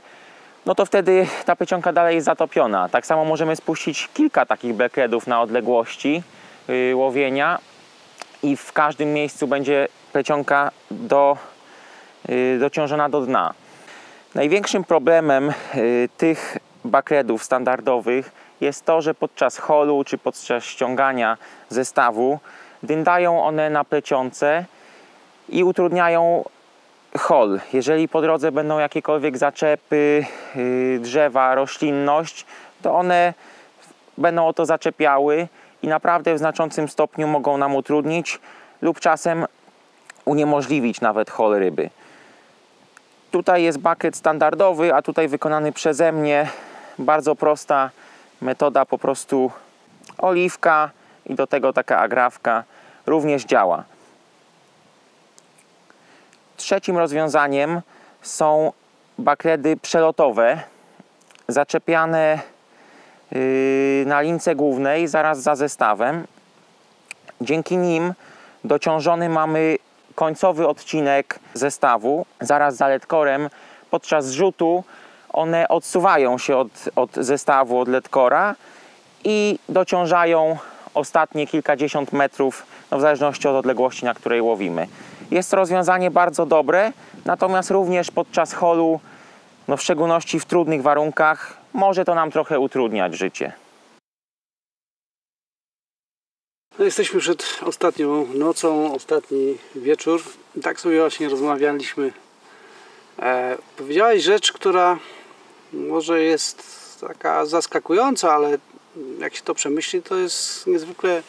no to wtedy ta plecionka dalej jest zatopiona. Tak samo możemy spuścić kilka takich backredów na odległości y, łowienia i w każdym miejscu będzie plecionka do, y, dociążona do dna. Największym problemem tych backredów standardowych jest to, że podczas holu czy podczas ściągania zestawu dyndają one na plecionce i utrudniają hol. Jeżeli po drodze będą jakiekolwiek zaczepy, yy, drzewa, roślinność, to one będą o to zaczepiały i naprawdę w znaczącym stopniu mogą nam utrudnić lub czasem uniemożliwić nawet hol ryby. Tutaj jest bucket standardowy, a tutaj wykonany przeze mnie. Bardzo prosta metoda, po prostu oliwka i do tego taka agrawka również działa. Trzecim rozwiązaniem są bakredy przelotowe, zaczepiane yy, na lince głównej zaraz za zestawem. Dzięki nim dociążony mamy końcowy odcinek zestawu zaraz za ledkorem. Podczas rzutu one odsuwają się od, od zestawu, od ledkora i dociążają ostatnie kilkadziesiąt metrów, no w zależności od odległości, na której łowimy. Jest to rozwiązanie bardzo dobre, natomiast również podczas holu, no w szczególności w trudnych warunkach, może to nam trochę utrudniać życie. No, jesteśmy przed ostatnią nocą, ostatni wieczór. Tak sobie właśnie rozmawialiśmy. E, powiedziałeś rzecz, która może jest taka zaskakująca, ale jak się to przemyśli, to jest niezwykle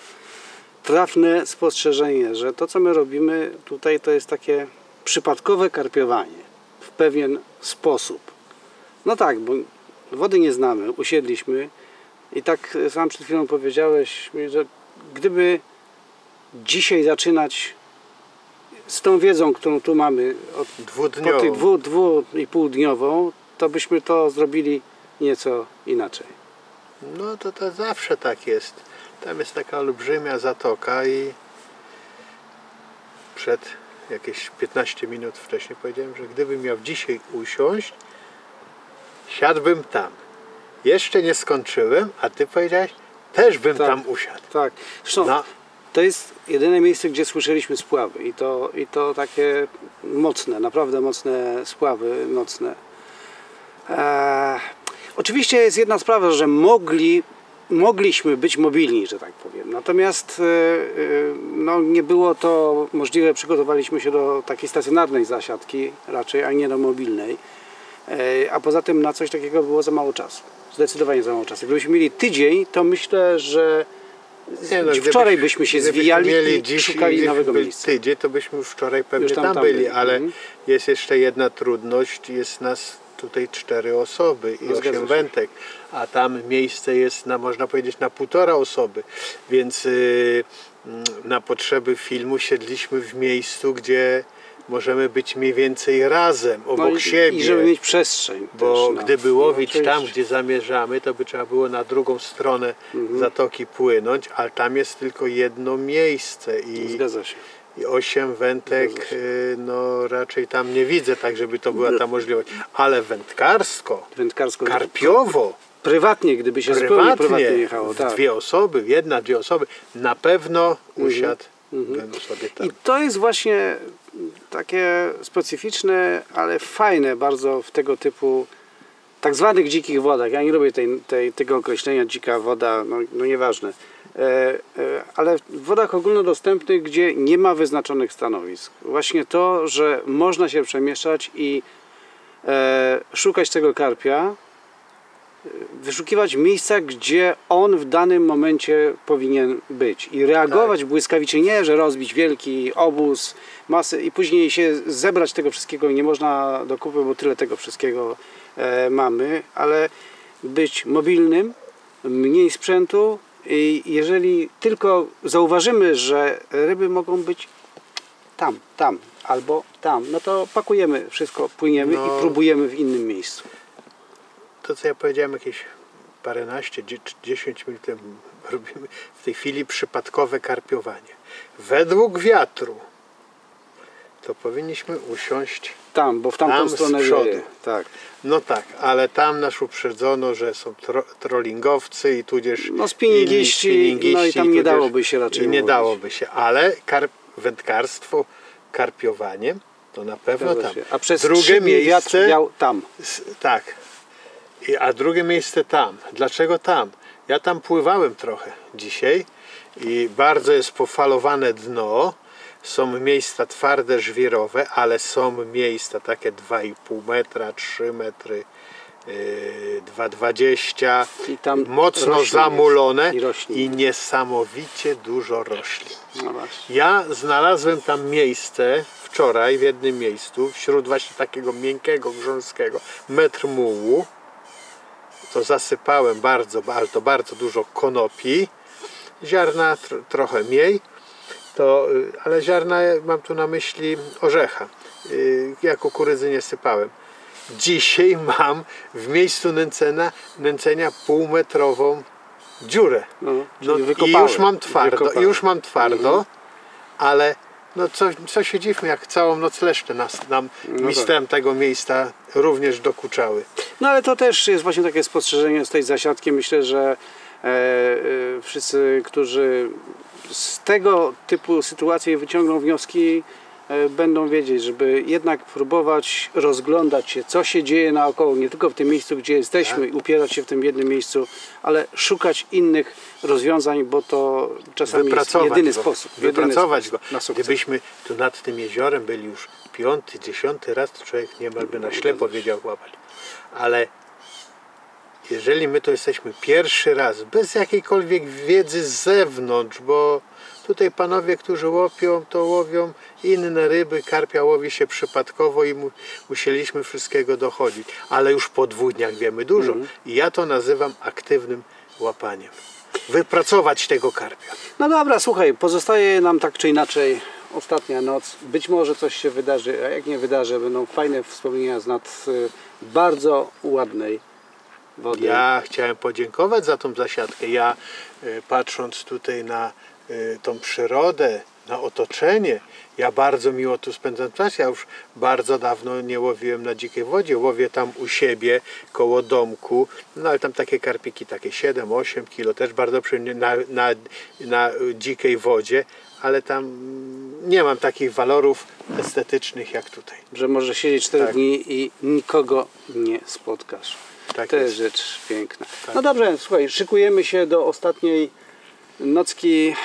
trafne spostrzeżenie, że to, co my robimy tutaj, to jest takie przypadkowe karpiowanie w pewien sposób. No tak, bo wody nie znamy, usiedliśmy i tak sam przed chwilą powiedziałeś że gdyby dzisiaj zaczynać z tą wiedzą, którą tu mamy od po tych dwu, dwu i pół dniową, to byśmy to zrobili nieco inaczej. No to to zawsze tak jest. Tam jest taka olbrzymia zatoka i przed jakieś 15 minut wcześniej powiedziałem, że gdybym miał dzisiaj usiąść, siadłbym tam. Jeszcze nie skończyłem, a ty powiedziałeś, też bym Tak. tam usiadł. Tak. Zresztą No, to jest jedyne miejsce, gdzie słyszeliśmy spławy i to, i to takie mocne, naprawdę mocne spławy nocne. Eee, Oczywiście jest jedna sprawa, że mogli, mogliśmy być mobilni, że tak powiem. Natomiast e, e, no, nie było to możliwe. Przygotowaliśmy się do takiej stacjonarnej zasiadki raczej, a nie do mobilnej. E, A poza tym na coś takiego było za mało czasu. Zdecydowanie za mało czasu. Gdybyśmy mieli tydzień, to myślę, że Nie no, Wczoraj gdybyśmy- byśmy się zwijali mieli i dziś, szukali nowego miejsca. tydzień, to byśmy już wczoraj pewnie Już tam- tam, tam byli, byli, ale mhm. jest jeszcze jedna trudność, jest nas tutaj cztery osoby i No, osiem wętek, a tam miejsce jest na, można powiedzieć, na półtora osoby, więc yy, na potrzeby filmu siedliśmy w miejscu, gdzie możemy być mniej więcej razem, obok No i, siebie. I żeby mieć przestrzeń. Bo też, no. gdyby łowić No, tam, gdzie zamierzamy, to by trzeba było na drugą stronę Mhm. zatoki płynąć, ale tam jest tylko jedno miejsce i, Zgadza się. I osiem wętek, Zgadza się. y, no raczej tam nie widzę, tak żeby to była ta możliwość. Ale wędkarsko, Wędkarsko. karpiowo, Prywatnie, gdyby się zupełnie prywatnie, prywatnie jechało. Tak. dwie osoby, jedna, dwie osoby, na pewno usiadł bym sobie tam. I to jest właśnie takie specyficzne, ale fajne bardzo w tego typu tak zwanych dzikich wodach. Ja nie lubię tej, tej, tego określenia dzika woda, no, no nieważne. E, e, ale w wodach ogólnodostępnych, gdzie nie ma wyznaczonych stanowisk. Właśnie to, że można się przemieszczać i e, szukać tego karpia, wyszukiwać miejsca, gdzie on w danym momencie powinien być i reagować błyskawicznie, nie, że rozbić wielki obóz, masy i później się zebrać tego wszystkiego. Nie można do kupy, bo tyle tego wszystkiego mamy, ale być mobilnym, mniej sprzętu jeżeli tylko zauważymy, że ryby mogą być tam, tam albo tam, no to pakujemy wszystko, płyniemy No. i próbujemy w innym miejscu. to co ja powiedziałem jakieś paręnaście, dzie- czy 10 minut temu robimy w tej chwili przypadkowe karpiowanie. Według wiatru to powinniśmy usiąść. Tam, bo w tamtą Tam z stronę przodu. wieje. Tak. No tak, ale tam nas uprzedzono, że są tro, trollingowcy i tudzież No, spinningiści, inni spinningiści no i tam nie tudzież- dałoby się raczej I nie łowić. dałoby się, ale karp, wędkarstwo, karpiowanie to na pewno tam. A przez Drugie miejsce, wiał tam. Tak. I, a drugie miejsce tam. Dlaczego tam? Ja tam pływałem trochę dzisiaj i bardzo jest pofalowane dno. Są miejsca twarde, żwirowe, ale są miejsca takie 2,5 metra, 3 metry, yy, 2,20 I tam mocno zamulone i i niesamowicie dużo roślin. No. Ja znalazłem tam miejsce wczoraj w jednym miejscu, wśród właśnie takiego miękkiego, grząskiego, metr mułu. To zasypałem bardzo, bardzo, bardzo dużo konopi. Ziarna tr trochę mniej, to, y, ale ziarna mam tu na myśli orzecha. Y, Ja kukurydzy nie sypałem. Dzisiaj mam w miejscu nęcenia, nęcenia półmetrową dziurę. No, No, czyli I już mam twardo, Wykopałem. już mam twardo, ale no co, co się dziwmy, jak całą noc leszcze nas, nam No mistrem tego miejsca również dokuczały. No ale to też jest właśnie takie spostrzeżenie z tej zasiadki. Myślę, że e, e, wszyscy, którzy z tego typu sytuacji wyciągną wnioski, e, będą wiedzieć, żeby jednak próbować rozglądać się, co się dzieje naokoło, nie tylko w tym miejscu, gdzie jesteśmy, i upierać się w tym jednym miejscu, ale szukać innych rozwiązań, bo to czasami jest Wypracować jedyny go, sposób. jedyny wypracować sposób go. Gdybyśmy tu nad tym jeziorem byli już piąty, dziesiąty raz, to człowiek niemal by na ślepo wiedział łapać. Ale jeżeli my to jesteśmy pierwszy raz, bez jakiejkolwiek wiedzy z zewnątrz, bo tutaj panowie, którzy łopią, to łowią inne ryby, karpia łowi się przypadkowo i mu, musieliśmy wszystkiego dochodzić. Ale już po dwóch dniach wiemy dużo. Mhm. I ja to nazywam aktywnym łapaniem. Wypracować tego karpia. No dobra, słuchaj, pozostaje nam tak czy inaczej ostatnia noc. Być może coś się wydarzy, a jak nie wydarzy, będą fajne wspomnienia z nad y, bardzo ładnej wody. Ja chciałem podziękować za tą zasiadkę. Ja e, patrząc tutaj na e, tą przyrodę, na otoczenie, ja bardzo miło tu spędzam czas. Ja już bardzo dawno nie łowiłem na dzikiej wodzie. Łowię tam u siebie, koło domku. No ale tam takie karpiki, takie 7-8 kilo, też bardzo przyjemnie na, na, na dzikiej wodzie. Ale tam nie mam takich walorów estetycznych jak tutaj. Że może siedzieć 4 Tak. dni i nikogo nie spotkasz. Tak to jest rzecz piękna. No dobrze, słuchaj, szykujemy się do ostatniej nocki.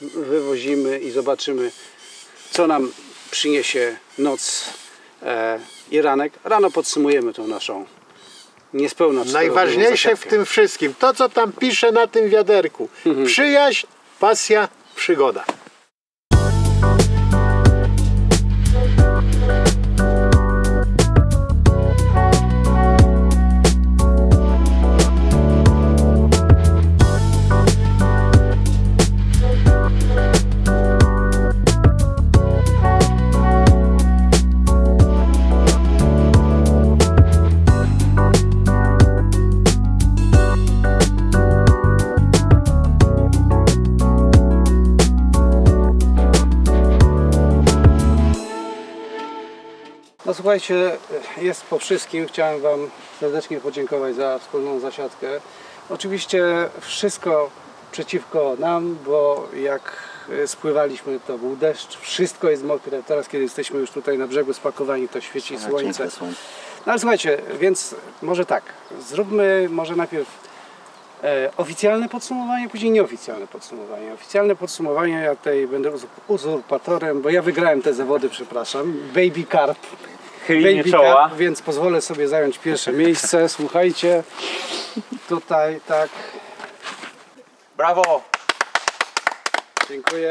Wywozimy i zobaczymy, co nam przyniesie noc e, i ranek. Rano podsumujemy tą naszą niespełna Najważniejsze w tym wszystkim, to co tam pisze na tym wiaderku. Przyjaźń, pasja, przygoda. Słuchajcie, jest po wszystkim. Chciałem Wam serdecznie podziękować za wspólną zasiadkę. Oczywiście wszystko przeciwko nam, bo jak e, spływaliśmy to był deszcz, wszystko jest mokre. Teraz kiedy jesteśmy już tutaj na brzegu spakowani to świeci słońce. No ale słuchajcie, więc może tak, zróbmy może najpierw e, oficjalne podsumowanie, później nieoficjalne podsumowanie. Oficjalne podsumowanie, ja tutaj będę uzur- uzurpatorem, bo ja wygrałem te zawody, przepraszam. Baby Carp. Chylinie czoła. Więc pozwolę sobie zająć pierwsze miejsce. Słuchajcie, tutaj tak, Brawo! dziękuję.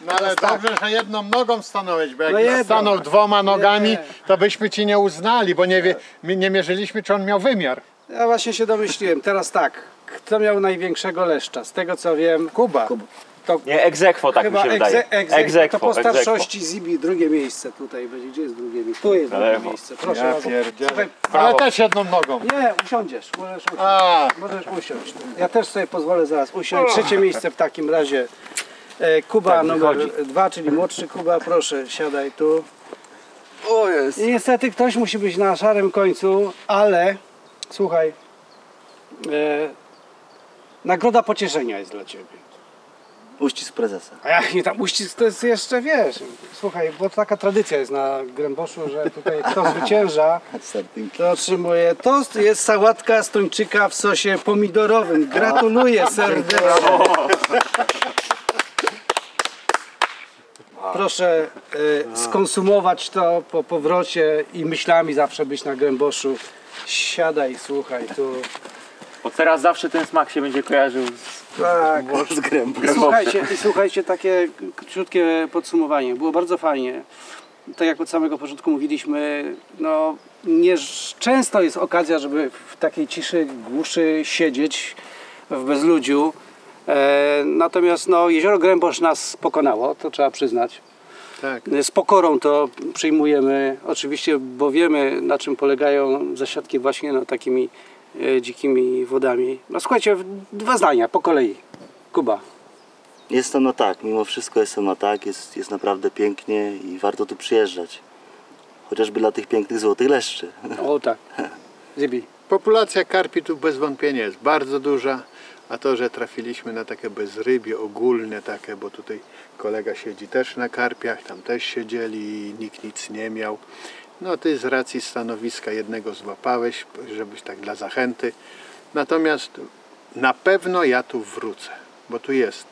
No ale dobrze, że jedną nogą stanąłeś, bo jak No stanął dwoma nogami, Nie. to byśmy ci nie uznali, bo nie, wie, my nie mierzyliśmy, czy on miał wymiar. Ja właśnie się domyśliłem. Teraz tak, kto miał największego leszcza? Z tego co wiem, Kuba. To Nie, egzekwo tak mi Chyba się wydaje. egze, Egzekwo, to po egzekwo. starszości Zibi drugie miejsce tutaj będzie. Gdzie jest drugie miejsce? Tu jest drugie lewo. miejsce. Proszę Ja pierdzielę. Ale też jedną nogą. Nie, usiądziesz. Możesz usiąść. A, Możesz usiąść. Ja też sobie pozwolę zaraz usiąść. Trzecie miejsce w takim razie. E, Kuba numer wychodzi. dwa, czyli młodszy Kuba. Proszę, siadaj tu. O jest. I niestety ktoś musi być na szarym końcu, ale słuchaj, e, nagroda pocieszenia jest dla Ciebie. Uścisk prezesa. A jak nie tam uścisk, to jest jeszcze, wiesz, słuchaj, bo taka tradycja jest na Gręboszu, że tutaj kto zwycięża, to otrzymuje tost. Jest sałatka z tuńczyka w sosie pomidorowym. Gratuluję serdecznie. Proszę e, skonsumować to po powrocie i myślami zawsze być na Gręboszu. Siadaj, słuchaj, tu. Bo teraz zawsze ten smak się będzie kojarzył z Tak. Z słuchajcie, słuchajcie, takie krótkie podsumowanie. Było bardzo fajnie. Tak jak od samego początku mówiliśmy, no nie często jest okazja, żeby w takiej ciszy, głuszy siedzieć w bezludziu. E, natomiast no, jezioro Grębosz nas pokonało, to trzeba przyznać. tak. Z pokorą to przyjmujemy, oczywiście, bo wiemy na czym polegają zasiadki właśnie no, takimi dzikimi wodami. No słuchajcie, dwa zdania po kolei. Kuba. Jest to no tak, mimo wszystko jest to no tak, jest, jest naprawdę pięknie i warto tu przyjeżdżać. Chociażby dla tych pięknych złotych leszczy. O tak. Zibi. Populacja karpi tu bez wątpienia jest bardzo duża, a to, że trafiliśmy na takie bezrybie ogólne takie, bo tutaj kolega siedzi też na karpiach, tam też siedzieli i nikt nic nie miał. No ty z racji stanowiska jednego złapałeś, żebyś tak dla zachęty. Natomiast na pewno ja tu wrócę, bo tu jest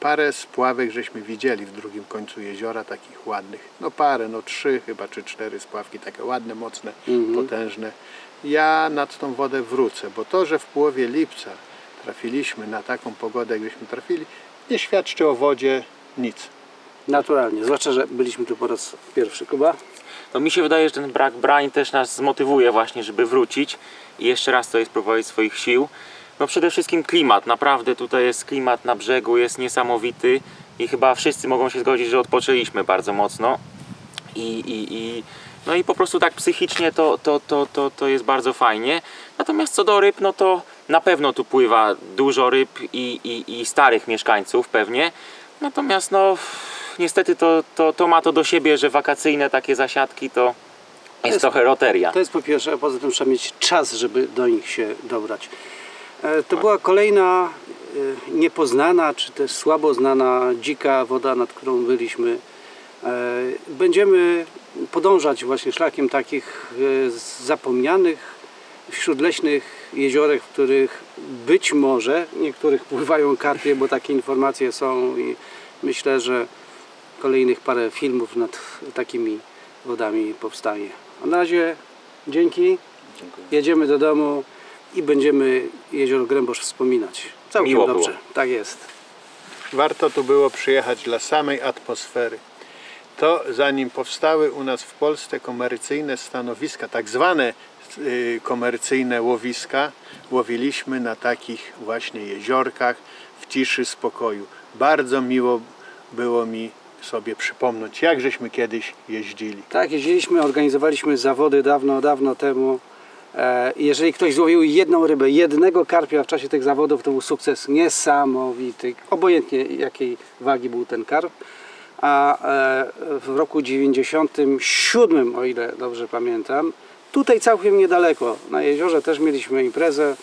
parę spławek, żeśmy widzieli w drugim końcu jeziora, takich ładnych. No parę, no trzy chyba, czy cztery spławki, takie ładne, mocne, potężne. Ja nad tą wodę wrócę, bo to, że w połowie lipca trafiliśmy na taką pogodę, jakbyśmy trafili, nie świadczy o wodzie nic. Naturalnie, zwłaszcza, że byliśmy tu po raz pierwszy. Kuba? To mi się wydaje, że ten brak brań też nas zmotywuje właśnie, żeby wrócić i jeszcze raz to jest spróbować swoich sił. No przede wszystkim klimat, naprawdę tutaj jest klimat na brzegu, jest niesamowity i chyba wszyscy mogą się zgodzić, że odpoczęliśmy bardzo mocno i, i, i no i po prostu tak psychicznie to, to, to, to, to jest bardzo fajnie. Natomiast co do ryb, no to na pewno tu pływa dużo ryb i, i, i starych mieszkańców pewnie. Natomiast no niestety to, to, to ma to do siebie, że wakacyjne takie zasiadki to jest jest- trochę roteria. To jest po pierwsze, a poza tym trzeba mieć czas, żeby do nich się dobrać. E, To była kolejna e, niepoznana, czy też słabo znana dzika woda, nad którą byliśmy. E, Będziemy podążać właśnie szlakiem takich zapomnianych wśród leśnych jeziorek, w których być może niektórych pływają karpie, bo takie informacje są i myślę, że kolejnych parę filmów nad takimi wodami powstanie. A na razie dzięki. Jedziemy do domu i będziemy jezioro Grębosz wspominać. Całkiem Miło dobrze. było. Tak jest. Warto tu było przyjechać dla samej atmosfery. To zanim powstały u nas w Polsce komercyjne stanowiska, tak zwane y, komercyjne łowiska, łowiliśmy na takich właśnie jeziorkach w ciszy, spokoju. Bardzo miło było mi sobie przypomnieć, jak żeśmy kiedyś jeździli. Tak, jeździliśmy, organizowaliśmy zawody dawno, dawno temu. E, jeżeli ktoś złowił jedną rybę, jednego karpia w czasie tych zawodów, to był sukces niesamowity. Obojętnie jakiej wagi był ten karp. A e, w roku 97, o ile dobrze pamiętam, tutaj całkiem niedaleko, na jeziorze też mieliśmy imprezę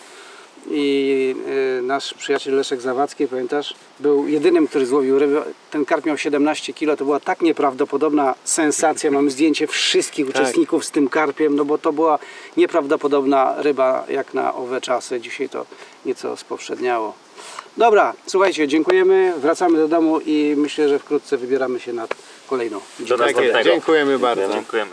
i e, nasz przyjaciel Leszek Zawadzki, pamiętasz, był jedynym, który złowił rybę. Ten karp miał 17 kg, to była tak nieprawdopodobna sensacja. Mamy zdjęcie wszystkich uczestników z tym karpiem, no bo to była nieprawdopodobna ryba jak na owe czasy. Dzisiaj to nieco spowszedniało. Dobra, słuchajcie, dziękujemy, wracamy do domu i myślę, że wkrótce wybieramy się na kolejną Do Tak następnego. Dziękujemy bardzo. Dziękujemy.